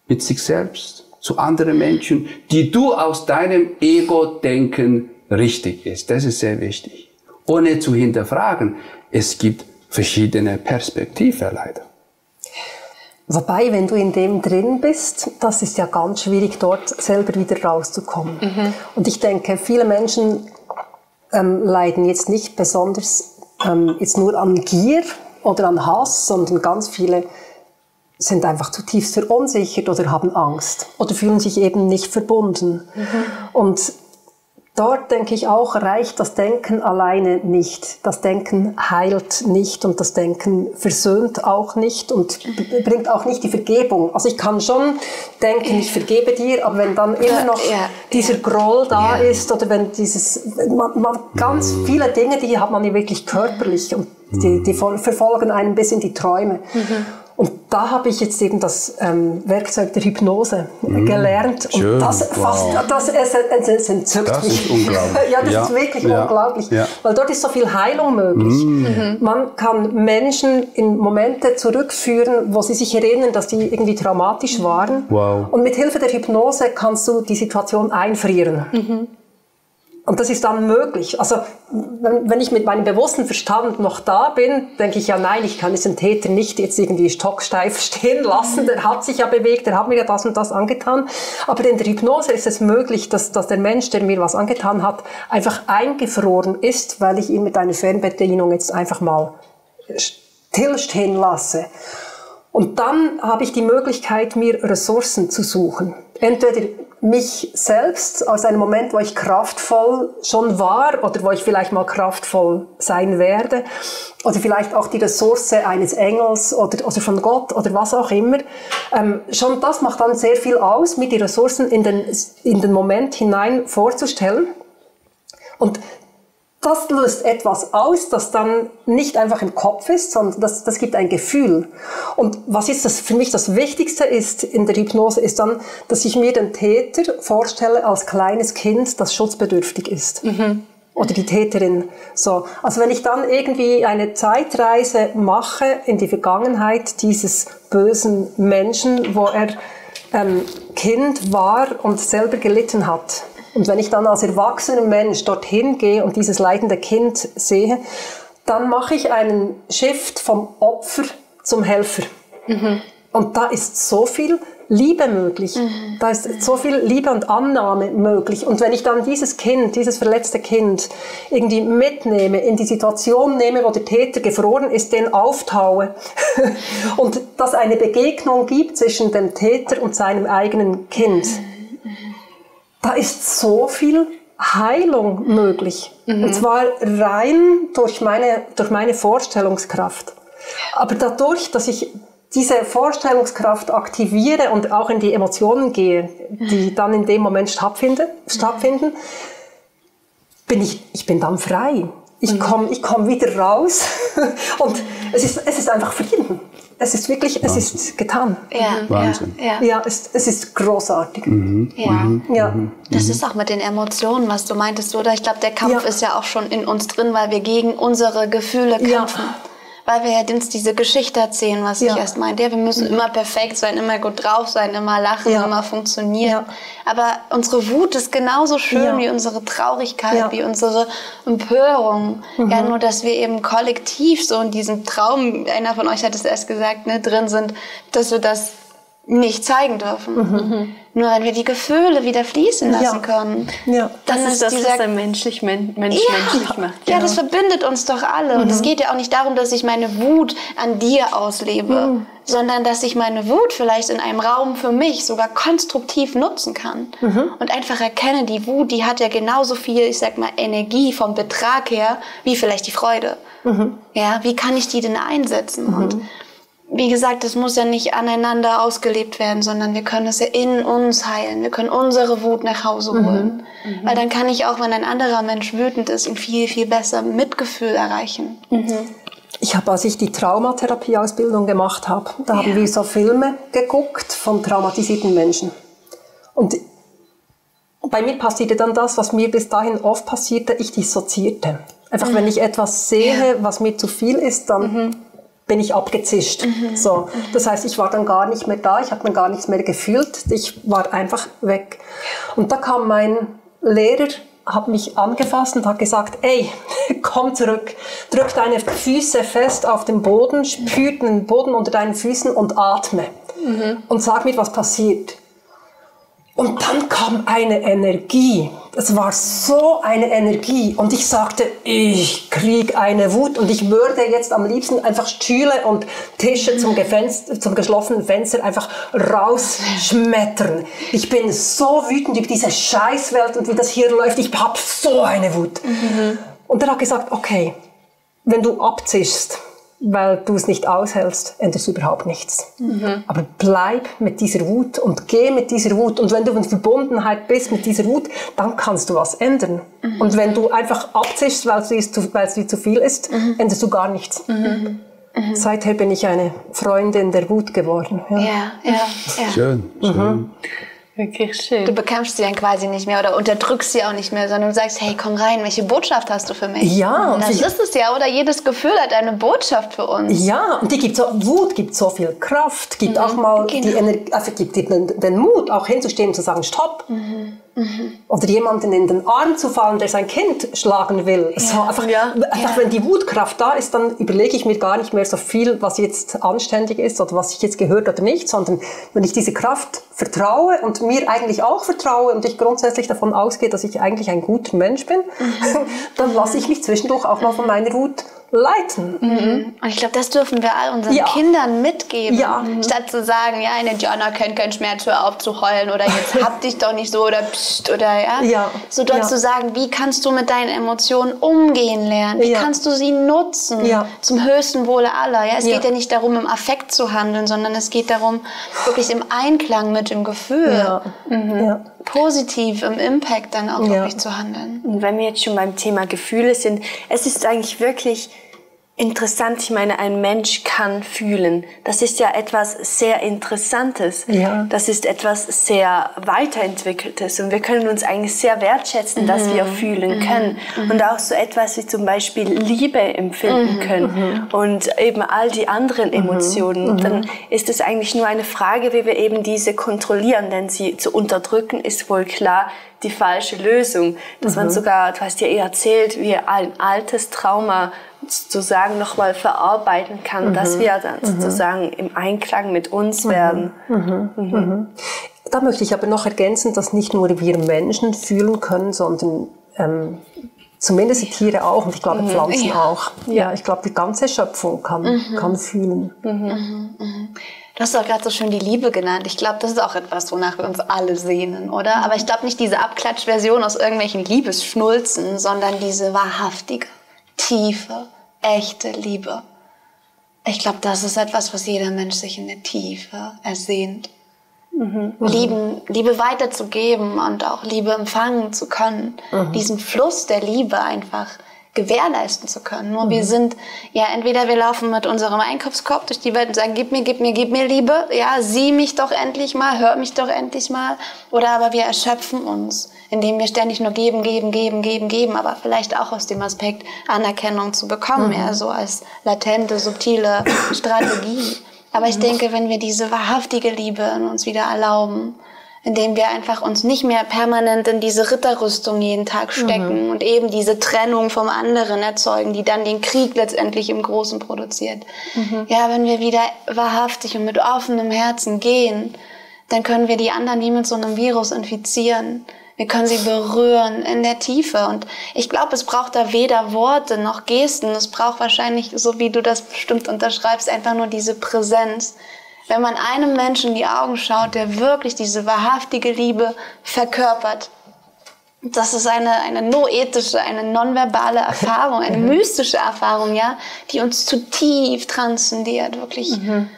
mit sich selbst, zu anderen Menschen, die du aus deinem Ego-Denken richtig ist. Das ist sehr wichtig. Ohne zu hinterfragen, es gibt verschiedene Perspektiven leider. Wobei, wenn du in dem drin bist, das ist ja ganz schwierig, dort selber wieder rauszukommen. Mhm. Und ich denke, viele Menschen ähm, leiden jetzt nicht besonders ähm, jetzt nur an Gier oder an Hass, sondern ganz viele sind einfach zutiefst verunsichert oder haben Angst oder fühlen sich eben nicht verbunden. Mhm. Und dort denke ich auch, reicht das Denken alleine nicht. Das Denken heilt nicht und das Denken versöhnt auch nicht und bringt auch nicht die Vergebung. Also ich kann schon denken, ich vergebe dir, aber wenn dann immer noch ja, dieser Groll da ja. ist oder wenn dieses, man, man, ganz mhm. viele Dinge, die hat man ja wirklich körperlich und die, die verfolgen einen bis in die Träume. Mhm. Und da habe ich jetzt eben das ähm, Werkzeug der Hypnose mhm. gelernt. Und Schön. das, fast, wow. das, es, es, es entzückt das mich. Ist unglaublich. ja, das ja. ist wirklich ja. unglaublich. Ja. Weil dort ist so viel Heilung möglich. Mhm. Man kann Menschen in Momente zurückführen, wo sie sich erinnern, dass die irgendwie traumatisch waren. Wow. Und mit Hilfe der Hypnose kannst du die Situation einfrieren. Mhm. Und das ist dann möglich. Also, wenn, ich mit meinem bewussten Verstand noch da bin, denke ich ja, nein, ich kann diesen Täter nicht jetzt irgendwie stocksteif stehen lassen. Der hat sich ja bewegt, der hat mir ja das und das angetan. Aber in der Hypnose ist es möglich, dass, dass der Mensch, der mir was angetan hat, einfach eingefroren ist, weil ich ihn mit einer Fernbedienung jetzt einfach mal stillstehen lasse. Und dann habe ich die Möglichkeit, mir Ressourcen zu suchen. Entweder mich selbst aus einem Moment, wo ich kraftvoll schon war oder wo ich vielleicht mal kraftvoll sein werde oder vielleicht auch die Ressource eines Engels oder, oder von Gott oder was auch immer. Ähm, schon das macht dann sehr viel aus, mir die Ressourcen in den, in den Moment hinein vorzustellen. Und das löst etwas aus, das dann nicht einfach im Kopf ist, sondern das, das gibt ein Gefühl. Und was ist das für mich das Wichtigste ist in der Hypnose, ist dann, dass ich mir den Täter vorstelle als kleines Kind, das schutzbedürftig ist. Mhm. Oder die Täterin. So. Also wenn ich dann irgendwie eine Zeitreise mache in die Vergangenheit dieses bösen Menschen, wo er ähm, Kind war und selber gelitten hat, und wenn ich dann als erwachsener Mensch dorthin gehe und dieses leidende Kind sehe, dann mache ich einen Shift vom Opfer zum Helfer. Mhm. Und da ist so viel Liebe möglich. Mhm. Da ist so viel Liebe und Annahme möglich. Und wenn ich dann dieses Kind, dieses verletzte Kind irgendwie mitnehme, in die Situation nehme, wo der Täter gefroren ist, den auftaue und dass eine Begegnung gibt zwischen dem Täter und seinem eigenen Kind. Mhm da ist so viel Heilung möglich. Mhm. Und zwar rein durch meine, durch meine Vorstellungskraft. Aber dadurch, dass ich diese Vorstellungskraft aktiviere und auch in die Emotionen gehe, die dann in dem Moment stattfinden, stattfinden bin ich, ich bin dann frei. Ich komme ich komm wieder raus und es ist, es ist einfach Frieden es ist wirklich, Wahnsinn. es ist getan. Ja, Wahnsinn. Ja, ja. es, es ist großartig. Mhm. Ja. Mhm. ja. Mhm. Das ist auch mit den Emotionen, was du meintest, oder? Ich glaube, der Kampf ja. ist ja auch schon in uns drin, weil wir gegen unsere Gefühle kämpfen. Weil wir ja uns diese Geschichte erzählen, was Ja. ich erst meinte. Ja, wir müssen immer perfekt sein, immer gut drauf sein, immer lachen, Ja. immer funktionieren. Aber unsere Wut ist genauso schön wie unsere Traurigkeit, wie unsere Empörung. Ja, nur dass wir eben kollektiv so in diesem Traum, einer von euch hat es erst gesagt, ne, drin sind, dass wir das nicht zeigen dürfen. Nur wenn wir die Gefühle wieder fließen lassen Ja. können, Ja. Das ist das, dieser was ein menschlich, men Mensch menschlich macht. ja, das verbindet uns doch alle. Und es geht ja auch nicht darum, dass ich meine Wut an dir auslebe, sondern dass ich meine Wut vielleicht in einem Raum für mich sogar konstruktiv nutzen kann. Und einfach erkenne, die Wut, die hat ja genauso viel, ich sag mal, Energie vom Betrag her, wie vielleicht die Freude. Ja, wie kann ich die denn einsetzen? Und wie gesagt, es muss ja nicht aneinander ausgelebt werden, sondern wir können es ja in uns heilen. Wir können unsere Wut nach Hause holen. Weil dann kann ich auch, wenn ein anderer Mensch wütend ist, ein viel, viel besser Mitgefühl erreichen. Ich habe, als ich die Traumatherapieausbildung gemacht habe, da haben wir so Filme geguckt von traumatisierten Menschen. Und bei mir passierte dann das, was mir bis dahin oft passierte, ich dissoziierte. Einfach, wenn ich etwas sehe, was mir zu viel ist, dann bin ich abgezischt. So. Das heißt, ich war dann gar nicht mehr da, ich habe dann gar nichts mehr gefühlt, ich war einfach weg. Und da kam mein Lehrer, hat mich angefasst und hat gesagt, ey, komm zurück, drück deine Füße fest auf den Boden, spür den Boden unter deinen Füßen und atme. Und sag mir, was passiert. Und dann kam eine Energie. Es war so eine Energie. Und ich sagte, ich krieg eine Wut und ich würde jetzt am liebsten einfach Stühle und Tische zum, Gefenster, zum geschlossenen Fenster einfach rausschmettern. Ich bin so wütend über diese Scheißwelt und wie das hier läuft. Ich hab so eine Wut. Und er hat gesagt, okay, wenn du abzischst, weil du es nicht aushältst, änderst du überhaupt nichts. Aber bleib mit dieser Wut und geh mit dieser Wut. Und wenn du in Verbundenheit bist mit dieser Wut, dann kannst du was ändern. Und wenn du einfach abzischst, weil es dir zu, weil es dir zu viel ist, änderst du gar nichts. Seither bin ich eine Freundin der Wut geworden. Ja. Ja, ja, ja. Schön, schön. Wirklich schön. Du bekämpfst sie dann quasi nicht mehr oder unterdrückst sie auch nicht mehr, sondern du sagst, hey, komm rein, welche Botschaft hast du für mich? Ja, und das ist es ja, oder? Jedes Gefühl hat eine Botschaft für uns. Ja, und die gibt so, Wut gibt so viel Kraft, gibt auch mal die genau. Energie, also gibt den, den Mut, auch hinzustehen und zu sagen, stopp. Oder jemanden in den Arm zu fallen, der sein Kind schlagen will. So, einfach, Ja. einfach wenn die Wutkraft da ist, dann überlege ich mir gar nicht mehr so viel, was jetzt anständig ist oder was ich jetzt gehört oder nicht, sondern wenn ich diese Kraft vertraue und mir eigentlich auch vertraue und ich grundsätzlich davon ausgehe, dass ich eigentlich ein guter Mensch bin, dann lasse ich mich zwischendurch auch mal von meiner Wut leiten. Und ich glaube, das dürfen wir all unseren Ja. Kindern mitgeben. Ja. Mhm. Statt zu sagen, ja, eine Jana kennt keinen Schmerz, hör auf zu heulen oder jetzt hab dich doch nicht so oder pst oder ja. Ja. So dort zu sagen, wie kannst du mit deinen Emotionen umgehen lernen? Wie kannst du sie nutzen zum höchsten Wohle aller? Ja, es geht ja nicht darum, im Affekt zu handeln, sondern es geht darum, wirklich im Einklang mit dem Gefühl, Ja. Positiv im Impact dann auch Ja. wirklich zu handeln. Und wenn wir jetzt schon beim Thema Gefühle sind, es ist eigentlich wirklich interessant. Ich meine, ein Mensch kann fühlen. Das ist ja etwas sehr Interessantes. Ja. Das ist etwas sehr weiterentwickeltes. Und wir können uns eigentlich sehr wertschätzen, dass wir fühlen können. Und auch so etwas wie zum Beispiel Liebe empfinden können. Und eben all die anderen Emotionen. Und dann ist es eigentlich nur eine Frage, wie wir eben diese kontrollieren. Denn sie zu unterdrücken ist wohl klar die falsche Lösung. Dass man sogar, du hast ja eh erzählt, wie ein altes Trauma sozusagen nochmal verarbeiten kann, dass wir dann sozusagen im Einklang mit uns werden. Da möchte ich aber noch ergänzen, dass nicht nur wir Menschen fühlen können, sondern ähm, zumindest die Tiere auch und ich glaube Pflanzen auch. Ja, ich glaube, die ganze Schöpfung kann, kann fühlen. Du hast auch gerade so schön die Liebe genannt. Ich glaube, das ist auch etwas, wonach wir uns alle sehnen, oder? Aber ich glaube nicht diese Abklatschversion aus irgendwelchen Liebesschnulzen, sondern diese wahrhaftige, tiefe, echte Liebe. Ich glaube, das ist etwas, was jeder Mensch sich in der Tiefe ersehnt. Lieben, Liebe weiterzugeben und auch Liebe empfangen zu können. Diesen Fluss der Liebe einfach gewährleisten zu können. Nur wir sind, ja, entweder wir laufen mit unserem Einkaufskorb durch die Welt und sagen, gib mir, gib mir, gib mir Liebe, ja, sieh mich doch endlich mal, hör mich doch endlich mal, oder aber wir erschöpfen uns indem wir ständig nur geben, geben, geben, geben, geben, aber vielleicht auch aus dem Aspekt Anerkennung zu bekommen, mhm. ja, so als latente, subtile Strategie. Aber ich denke, wenn wir diese wahrhaftige Liebe in uns wieder erlauben, indem wir einfach uns nicht mehr permanent in diese Ritterrüstung jeden Tag stecken mhm. und eben diese Trennung vom anderen erzeugen, die dann den Krieg letztendlich im Großen produziert. Mhm. Ja, wenn wir wieder wahrhaftig und mit offenem Herzen gehen, dann können wir die anderen wie mit so einem Virus infizieren. Wir können sie berühren in der Tiefe. Und ich glaube, es braucht da weder Worte noch Gesten. Es braucht wahrscheinlich, so wie du das bestimmt unterschreibst, einfach nur diese Präsenz wenn man einem Menschen in die Augen schaut, der wirklich diese wahrhaftige Liebe verkörpert. Das ist eine, eine noethische, eine nonverbale Erfahrung, eine mhm. mystische Erfahrung, ja, die uns zutiefst transzendiert, wirklich mhm.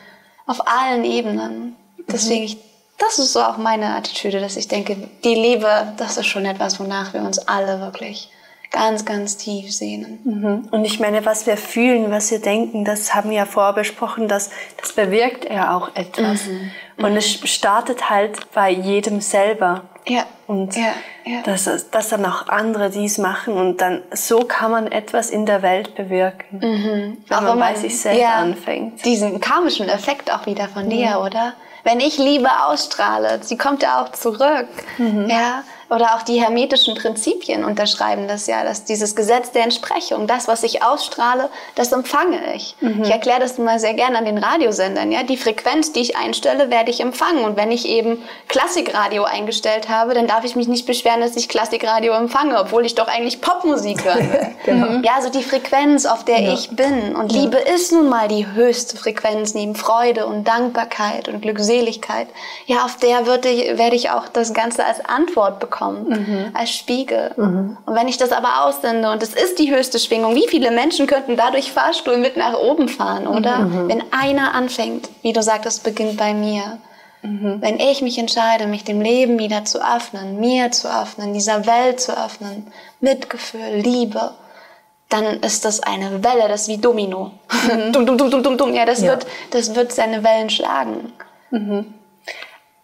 auf allen Ebenen. Deswegen, ich, das ist so auch meine Attitüde, dass ich denke, die Liebe, das ist schon etwas, wonach wir uns alle wirklich ganz, ganz tief sehnen. Mhm. Und ich meine, was wir fühlen, was wir denken, das haben wir ja vorher besprochen, das, das bewirkt ja auch etwas. Mhm. Und mhm. es startet halt bei jedem selber. Ja. Und ja, ja. Dass, dass dann auch andere dies machen und dann so kann man etwas in der Welt bewirken. Mhm. Wenn auch man bei sich selbst ja, anfängt. Diesen karmischen Effekt auch wieder von dir, oder? Wenn ich Liebe ausstrahle, sie kommt ja auch zurück. Mhm. Ja, oder auch die hermetischen Prinzipien unterschreiben das ja, dass dieses Gesetz der Entsprechung, das, was ich ausstrahle, das empfange ich. Mhm. Ich erkläre das mal sehr gerne an den Radiosendern. Ja? Die Frequenz, die ich einstelle, werde ich empfangen. Und wenn ich eben Klassikradio eingestellt habe, dann darf ich mich nicht beschweren, dass ich Klassikradio empfange, obwohl ich doch eigentlich Popmusik hören will. genau. Ja, also die Frequenz, auf der ja. ich bin. Und ja. Liebe ist nun mal die höchste Frequenz neben Freude und Dankbarkeit und Glückseligkeit. Ja, auf der würde, werde ich auch das Ganze als Antwort bekommen bekommen, mhm. als Spiegel. Mhm. Und wenn ich das aber aussende und es ist die höchste Schwingung, wie viele Menschen könnten dadurch Fahrstuhl mit nach oben fahren, oder? Mhm. Wenn einer anfängt, wie du sagtest, beginnt bei mir. Mhm. Wenn ich mich entscheide, mich dem Leben wieder zu öffnen, mir zu öffnen, dieser Welt zu öffnen, Mitgefühl, Liebe, dann ist das eine Welle, das ist wie Domino. Mhm. dum, dum, dum, dum, dum, Ja, das, ja. Wird, das wird seine Wellen schlagen. Mhm.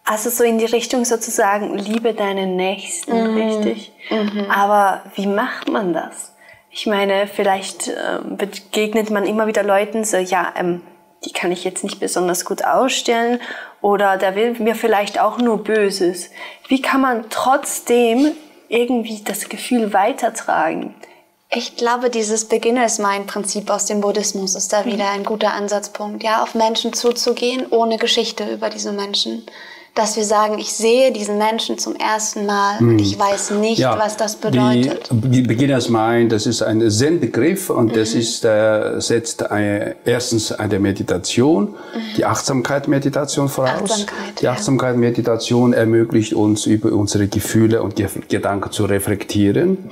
Also so in die Richtung sozusagen, liebe deinen Nächsten, mhm. richtig? Mhm. Aber wie macht man das? Ich meine, vielleicht äh, begegnet man immer wieder Leuten so, ja, ähm, die kann ich jetzt nicht besonders gut ausstellen oder der will mir vielleicht auch nur Böses. Wie kann man trotzdem irgendwie das Gefühl weitertragen? Ich glaube, dieses Beginners Mind Prinzip aus dem Buddhismus ist da wieder ein guter Ansatzpunkt, ja, auf Menschen zuzugehen ohne Geschichte über diese Menschen dass wir sagen, ich sehe diesen Menschen zum ersten Mal und ich weiß nicht, ja, was das bedeutet. Die Beginners Mind, das ist ein Zen-Begriff und mhm. das ist, äh, setzt eine, erstens eine Meditation, mhm. die Achtsamkeit-Meditation voraus. Achtsamkeit, die Achtsamkeit-Meditation ermöglicht uns, über unsere Gefühle und Gedanken zu reflektieren.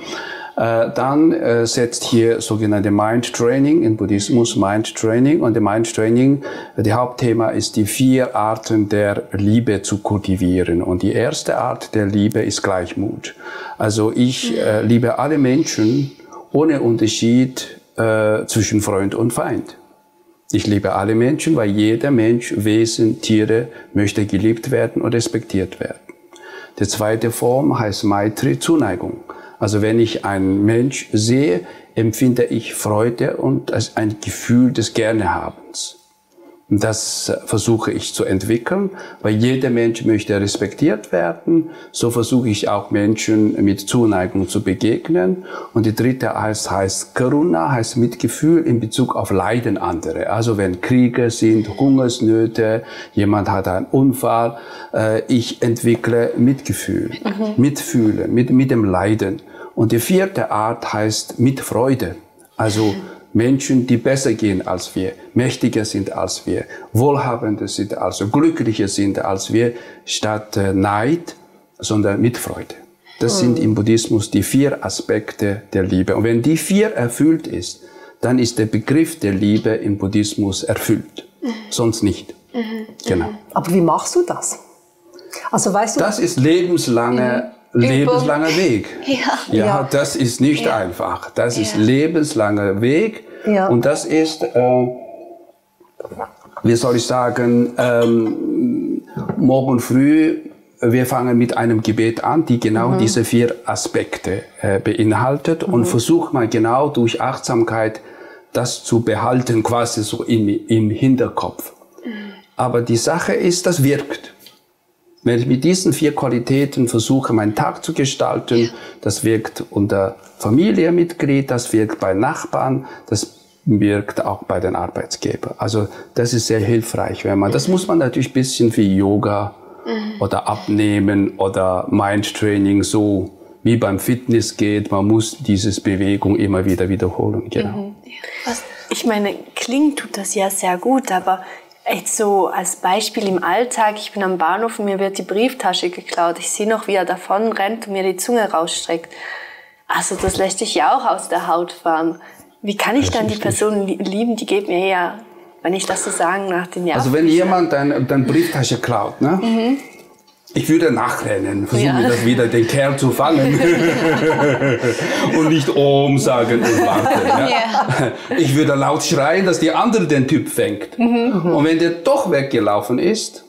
Äh, dann äh, setzt hier sogenannte Mind Training, in Buddhismus Mind Training. Und der Mind Training, äh, die Hauptthema ist die vier Arten der Liebe zu kultivieren. Und die erste Art der Liebe ist Gleichmut. Also ich äh, liebe alle Menschen ohne Unterschied äh, zwischen Freund und Feind. Ich liebe alle Menschen, weil jeder Mensch, Wesen, Tiere möchte geliebt werden und respektiert werden. Die zweite Form heißt Maitri, Zuneigung. Also wenn ich einen Mensch sehe, empfinde ich Freude und ein Gefühl des Gernehabens. Das versuche ich zu entwickeln, weil jeder Mensch möchte respektiert werden. So versuche ich auch Menschen mit Zuneigung zu begegnen. Und die dritte heißt, heißt Karuna, heißt Mitgefühl in Bezug auf Leiden andere. Also wenn Kriege sind, Hungersnöte, jemand hat einen Unfall, äh, ich entwickle Mitgefühl, mhm. Mitfühlen, mit, mit dem Leiden. Und die vierte Art heißt mit Freude. Also Menschen, die besser gehen als wir, mächtiger sind als wir, wohlhabender sind als wir, glücklicher sind als wir, statt äh, Neid, sondern mit Freude. Das sind im Buddhismus die vier Aspekte der Liebe. Und wenn die vier erfüllt ist, dann ist der Begriff der Liebe im Buddhismus erfüllt. Sonst nicht. Mhm. Genau. Aber wie machst du das? Also weißt du? Das ist lebenslange lebenslanger Weg. Ja. ja. ja, das ist nicht ja. einfach. Das ist lebenslanger Weg. Ja. Und das ist, äh, wie soll ich sagen, ähm, morgen früh wir fangen mit einem Gebet an, die genau mhm. diese vier Aspekte äh, beinhaltet mhm. und versucht man genau durch Achtsamkeit das zu behalten, quasi so im, im Hinterkopf. Mhm. Aber die Sache ist, das wirkt. Wenn ich mit diesen vier Qualitäten versuche, meinen Tag zu gestalten, das wirkt unter Familienmitglied, das wirkt bei Nachbarn, das wirkt auch bei den Arbeitgebern. Also das ist sehr hilfreich, wenn man, das muss man natürlich ein bisschen wie Yoga mhm. oder Abnehmen oder Mindtraining so wie beim Fitness geht, man muss dieses Bewegung immer wieder wiederholen. Genau. Mhm. Ich meine, klingt tut das ja sehr gut, aber Echt so als Beispiel im Alltag, ich bin am Bahnhof und mir wird die Brieftasche geklaut. Ich sehe noch, wie er davon rennt und mir die Zunge rausstreckt. Also das lässt sich ja auch aus der Haut fahren. Wie kann ich dann die Person lieben, die geht mir ja, wenn ich das so sagen, nach den Jahren. Also wenn jemand deine dein Brieftasche klaut, ne? Mhm. Ich würde nachrennen, versuchen ja. das wieder den Kerl zu fangen und nicht Om sagen und warten. Ja. Ja. Ich würde laut schreien, dass die andere den Typ fängt. Mhm. Und wenn der doch weggelaufen ist,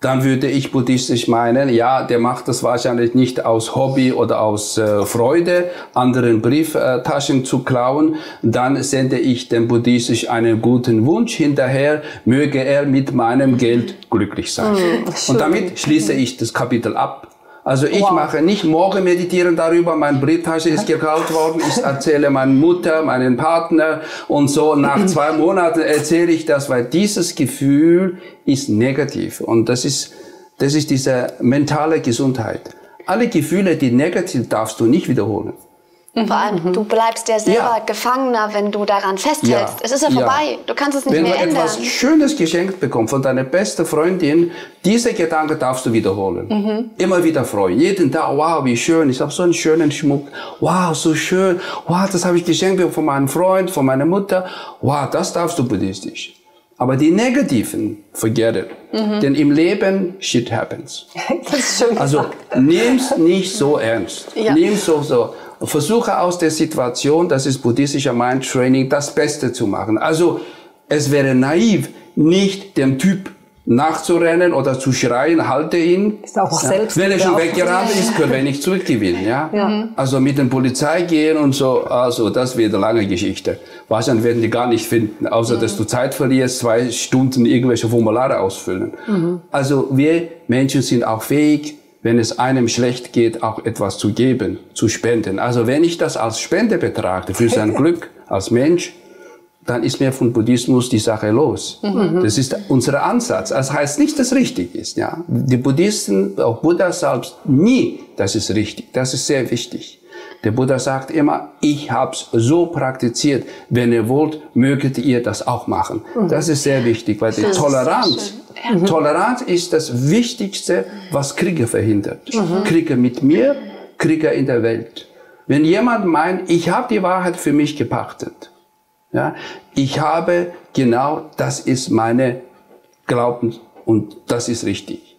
dann würde ich buddhistisch meinen, ja, der macht das wahrscheinlich nicht aus Hobby oder aus äh, Freude, anderen Brieftaschen zu klauen. Dann sende ich dem buddhistisch einen guten Wunsch hinterher, möge er mit meinem Geld glücklich sein. Mhm, Und damit schließe ich das Kapitel ab. Also ich wow. mache nicht morgen meditieren darüber, mein Brieftasche ist geklaut worden, ich erzähle meiner Mutter, meinen Partner und so. Nach zwei Monaten erzähle ich das, weil dieses Gefühl ist negativ und das ist, das ist diese mentale Gesundheit. Alle Gefühle, die negativ darfst du nicht wiederholen. Mhm. Vor allem, mhm. du bleibst ja selber ja. Gefangener, wenn du daran festhältst. Ja. Es ist ja vorbei. Ja. Du kannst es nicht wenn mehr ändern. Wenn du etwas Schönes geschenkt bekommst von deiner besten Freundin, diese Gedanken darfst du wiederholen. Mhm. Immer wieder freuen. Jeden Tag, wow, wie schön. Ich habe so einen schönen Schmuck. Wow, so schön. Wow, das habe ich geschenkt von meinem Freund, von meiner Mutter. Wow, das darfst du buddhistisch. Aber die negativen, forget it. Mhm. Denn im Leben, shit happens. das ist schön also, nimm's nicht so ernst. Ja. Nimm's so, so versuche aus der Situation, das ist buddhistischer Mindtraining, das Beste zu machen. Also es wäre naiv, nicht dem Typ nachzurennen oder zu schreien, halte ihn. Ist auch ja. selbst Wenn er schon weggerannt ist, können wir nicht zurückgewinnen. Ja? ja? Also mit der Polizei gehen und so, also das wird eine lange Geschichte. Wahrscheinlich werden die gar nicht finden, außer mhm. dass du Zeit verlierst, zwei Stunden irgendwelche Formulare ausfüllen. Mhm. Also wir Menschen sind auch fähig, wenn es einem schlecht geht, auch etwas zu geben, zu spenden. Also wenn ich das als Spende betrachte für sein Glück als Mensch, dann ist mir von Buddhismus die Sache los. Mhm. Das ist unser Ansatz. Das heißt nicht, dass es richtig ist. Ja, die Buddhisten, auch Buddha selbst, nie, das ist richtig. Das ist sehr wichtig. Der Buddha sagt immer, ich hab's so praktiziert. Wenn ihr wollt, möget ihr das auch machen. Mhm. Das ist sehr wichtig, weil die Toleranz Mhm. Toleranz ist das Wichtigste, was Kriege verhindert. Mhm. Kriege mit mir, Kriege in der Welt. Wenn jemand meint, ich habe die Wahrheit für mich gepachtet, ja, ich habe genau, das ist meine Glauben und das ist richtig,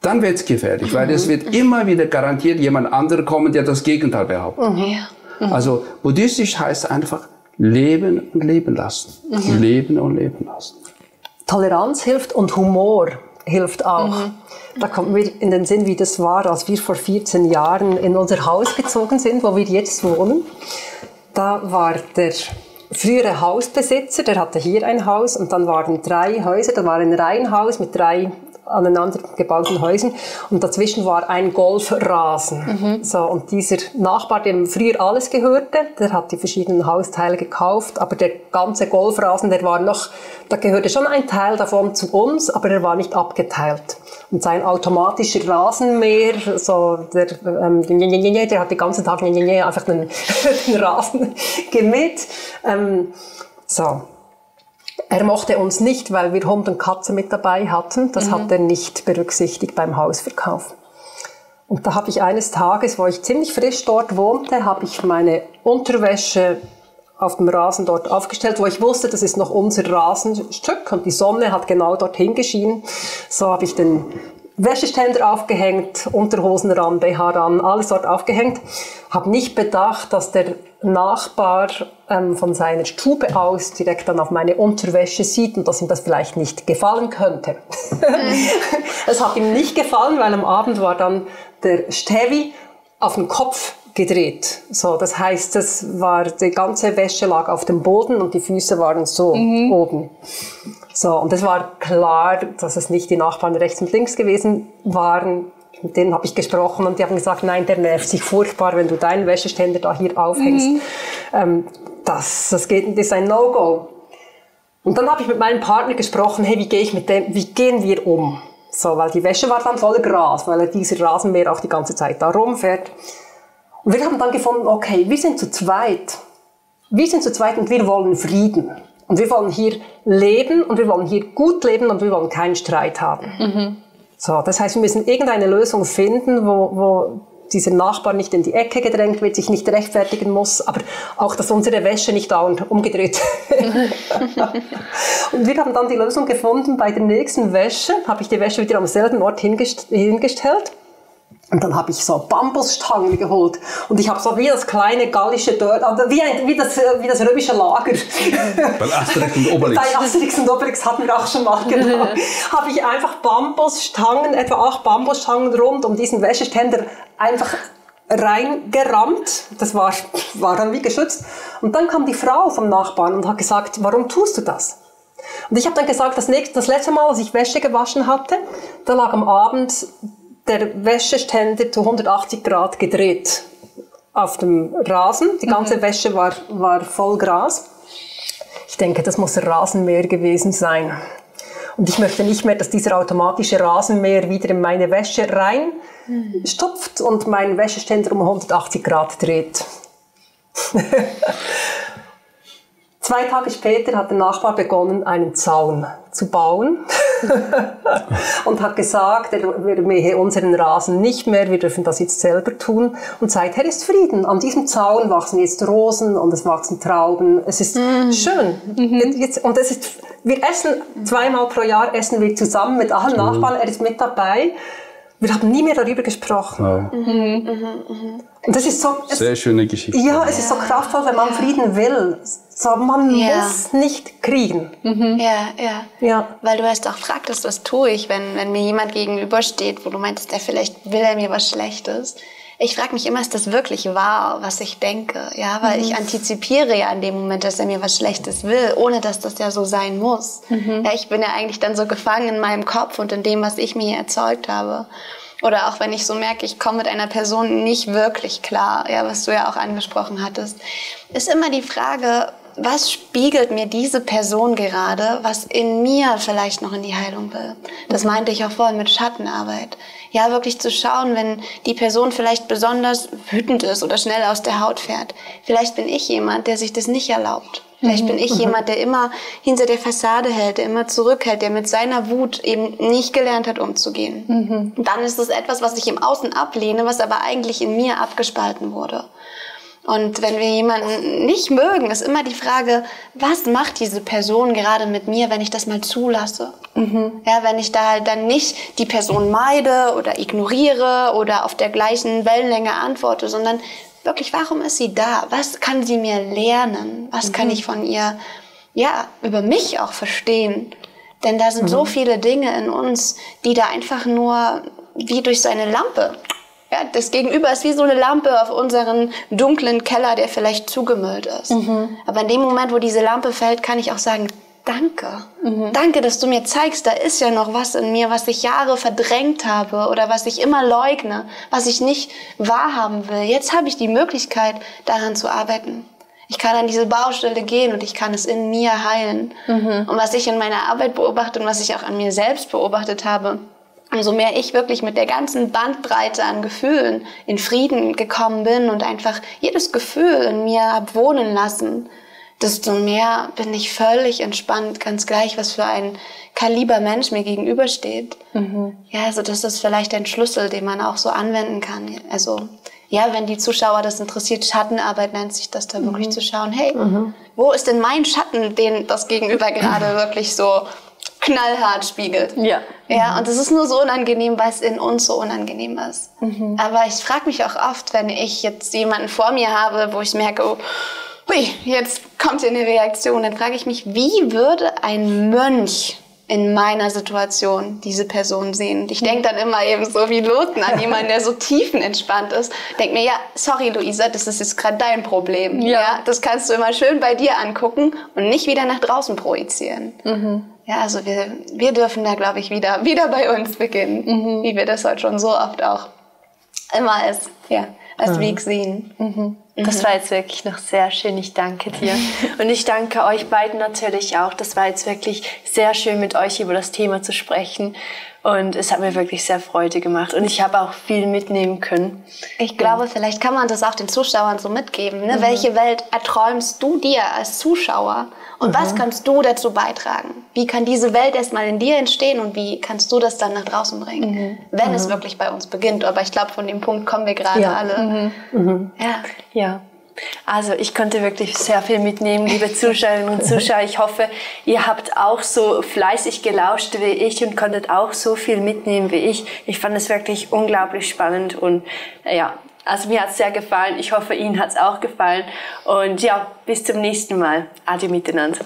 dann wird es gefährlich, mhm. weil es wird immer wieder garantiert jemand anderer kommen, der das Gegenteil behauptet. Mhm. Mhm. Also buddhistisch heißt einfach leben und leben lassen. Mhm. Leben und leben lassen. Toleranz hilft und Humor hilft auch. Mhm. Da kommt mir in den Sinn, wie das war, als wir vor 14 Jahren in unser Haus gezogen sind, wo wir jetzt wohnen. Da war der frühere Hausbesitzer, der hatte hier ein Haus und dann waren drei Häuser, da war ein Reihenhaus mit drei aneinander gebauten Häusern und dazwischen war ein Golfrasen. Mhm. So, und dieser Nachbar, dem früher alles gehörte, der hat die verschiedenen Hausteile gekauft, aber der ganze Golfrasen, der war noch, da gehörte schon ein Teil davon zu uns, aber er war nicht abgeteilt. Und sein automatischer Rasenmäher, so der, ähm, der hat den ganzen Tag einfach den, den Rasen gemäht. Ähm, so, er mochte uns nicht, weil wir Hund und Katze mit dabei hatten. Das mhm. hat er nicht berücksichtigt beim Hausverkauf. Und da habe ich eines Tages, wo ich ziemlich frisch dort wohnte, habe ich meine Unterwäsche auf dem Rasen dort aufgestellt, wo ich wusste, das ist noch unser Rasenstück und die Sonne hat genau dorthin geschienen. So habe ich den Wäscheständer aufgehängt, Unterhosen ran, BH ran, alles dort aufgehängt. Habe nicht bedacht, dass der Nachbar ähm, von seiner Stube aus direkt dann auf meine Unterwäsche sieht und dass ihm das vielleicht nicht gefallen könnte. es hat ihm nicht gefallen, weil am Abend war dann der Stevi auf den Kopf gedreht. So, das heißt, das war, die ganze Wäsche lag auf dem Boden und die Füße waren so mhm. oben. So, und es war klar, dass es nicht die Nachbarn rechts und links gewesen waren. Mit denen habe ich gesprochen und die haben gesagt, nein, der nervt sich furchtbar, wenn du deinen Wäscheständer da hier aufhängst. Mhm. Ähm, das, das, geht, das ist ein No-Go. Und dann habe ich mit meinem Partner gesprochen, hey, wie gehe ich mit dem, wie gehen wir um? So, weil die Wäsche war dann voller Gras, weil dieser Rasenmäher auch die ganze Zeit da rumfährt. Und wir haben dann gefunden, okay, wir sind zu zweit. Wir sind zu zweit und wir wollen Frieden. Und wir wollen hier leben und wir wollen hier gut leben und wir wollen keinen Streit haben. Mhm. So, das heißt, wir müssen irgendeine Lösung finden, wo, wo dieser Nachbar nicht in die Ecke gedrängt wird, sich nicht rechtfertigen muss, aber auch, dass unsere Wäsche nicht dauernd umgedreht Und wir haben dann die Lösung gefunden, bei der nächsten Wäsche habe ich die Wäsche wieder am selben Ort hingestellt und dann habe ich so Bambusstangen geholt und ich habe so wie das kleine gallische Dörr, also wie, ein, wie, das, wie das römische Lager. Bei Asterix und Obelix. Bei Asterix und Obelix hatten wir auch schon mal, genau. habe ich einfach Bambusstangen, etwa acht Bambusstangen rund um diesen Wäscheständer einfach reingerammt. Das war, war dann wie geschützt. Und dann kam die Frau vom Nachbarn und hat gesagt, warum tust du das? Und ich habe dann gesagt, das, nächste, das letzte Mal, als ich Wäsche gewaschen hatte, da lag am Abend der Wäscheständer zu 180 Grad gedreht auf dem Rasen. Die ganze mhm. Wäsche war, war voll Gras. Ich denke, das muss ein Rasenmäher gewesen sein. Und ich möchte nicht mehr, dass dieser automatische Rasenmäher wieder in meine Wäsche reinstopft mhm. und meinen Wäscheständer um 180 Grad dreht. Zwei Tage später hat der Nachbar begonnen, einen Zaun zu bauen und hat gesagt, wir mähe unseren Rasen nicht mehr, wir dürfen das jetzt selber tun. Und seither ist Frieden. An diesem Zaun wachsen jetzt Rosen und es wachsen Trauben. Es ist mhm. schön. Mhm. Jetzt, und es ist, wir essen zweimal pro Jahr essen wir zusammen mit allen Nachbarn. Er ist mit dabei. Wir haben nie mehr darüber gesprochen. Ja. Mhm. Mhm. Und das ist so. Sehr schöne Geschichte. Ja, es ist so kraftvoll, wenn man Frieden will. So, man ja. muss nicht kriegen. Mhm. Ja, ja, ja. Weil du erst auch fragtest, was tue ich, wenn, wenn mir jemand gegenübersteht, wo du meintest, der vielleicht will er mir was Schlechtes. Ich frage mich immer, ist das wirklich wahr, was ich denke? Ja, weil mhm. ich antizipiere ja in dem Moment, dass er mir was Schlechtes will, ohne dass das ja so sein muss. Mhm. Ja, ich bin ja eigentlich dann so gefangen in meinem Kopf und in dem, was ich mir erzeugt habe. Oder auch wenn ich so merke, ich komme mit einer Person nicht wirklich klar, ja, was du ja auch angesprochen hattest, ist immer die Frage, was spiegelt mir diese Person gerade, was in mir vielleicht noch in die Heilung will. Das meinte ich auch vorhin mit Schattenarbeit. Ja, wirklich zu schauen, wenn die Person vielleicht besonders wütend ist oder schnell aus der Haut fährt. Vielleicht bin ich jemand, der sich das nicht erlaubt. Vielleicht bin ich mhm. jemand, der immer hinter der Fassade hält, der immer zurückhält, der mit seiner Wut eben nicht gelernt hat, umzugehen. Mhm. Dann ist es etwas, was ich im Außen ablehne, was aber eigentlich in mir abgespalten wurde. Und wenn wir jemanden nicht mögen, ist immer die Frage, was macht diese Person gerade mit mir, wenn ich das mal zulasse? Mhm. Ja, wenn ich da halt dann nicht die Person meide oder ignoriere oder auf der gleichen Wellenlänge antworte, sondern wirklich, warum ist sie da? Was kann sie mir lernen? Was mhm. kann ich von ihr, ja, über mich auch verstehen? Denn da sind mhm. so viele Dinge in uns, die da einfach nur wie durch seine Lampe ja, das Gegenüber ist wie so eine Lampe auf unseren dunklen Keller, der vielleicht zugemüllt ist. Mhm. Aber in dem Moment, wo diese Lampe fällt, kann ich auch sagen, danke. Mhm. Danke, dass du mir zeigst, da ist ja noch was in mir, was ich Jahre verdrängt habe oder was ich immer leugne, was ich nicht wahrhaben will. Jetzt habe ich die Möglichkeit, daran zu arbeiten. Ich kann an diese Baustelle gehen und ich kann es in mir heilen. Mhm. Und was ich in meiner Arbeit beobachte und was ich auch an mir selbst beobachtet habe, umso mehr ich wirklich mit der ganzen Bandbreite an Gefühlen in Frieden gekommen bin und einfach jedes Gefühl in mir hab wohnen lassen, desto mehr bin ich völlig entspannt, ganz gleich, was für ein Kaliber Mensch mir gegenübersteht. Mhm. Ja, also das ist vielleicht ein Schlüssel, den man auch so anwenden kann. Also ja, wenn die Zuschauer das interessiert, Schattenarbeit nennt sich das da mhm. wirklich zu schauen, hey, mhm. wo ist denn mein Schatten, den das Gegenüber gerade wirklich so knallhart spiegelt. Ja. Ja, und es ist nur so unangenehm, weil es in uns so unangenehm ist. Aber ich frage mich auch oft, wenn ich jetzt jemanden vor mir habe, wo ich merke, oh, hui, jetzt kommt hier eine Reaktion, dann frage ich mich, wie würde ein Mönch in meiner Situation diese Person sehen. Ich denke dann immer eben so wie Loten an jemanden, der so tiefenentspannt ist. Denk mir, ja, sorry Luisa, das ist jetzt gerade dein Problem. Ja. Das kannst du immer schön bei dir angucken und nicht wieder nach draußen projizieren. Ja, also wir, wir dürfen da, glaube ich, wieder, wieder bei uns beginnen, wie wir das heute schon so oft auch immer als, ja, als Weg sehen. Das war jetzt wirklich noch sehr schön. Ich danke dir. Und ich danke euch beiden natürlich auch. Das war jetzt wirklich sehr schön, mit euch über das Thema zu sprechen. Und es hat mir wirklich sehr Freude gemacht. Und ich habe auch viel mitnehmen können. Ich glaube, vielleicht kann man das auch den Zuschauern so mitgeben. Ne? Welche Welt erträumst du dir als Zuschauer? Und was kannst du dazu beitragen? Wie kann diese Welt erstmal in dir entstehen und wie kannst du das dann nach draußen bringen? Wenn es wirklich bei uns beginnt. Aber ich glaube, von dem Punkt kommen wir gerade Ja. alle. Ja. Ja. Also ich konnte wirklich sehr viel mitnehmen, liebe Zuschauerinnen und Zuschauer. Ich hoffe, ihr habt auch so fleißig gelauscht wie ich und konntet auch so viel mitnehmen wie ich. Ich fand es wirklich unglaublich spannend und äh, ja, also mir hat es sehr gefallen. Ich hoffe, Ihnen hat es auch gefallen. Und ja, bis zum nächsten Mal. Ade miteinander.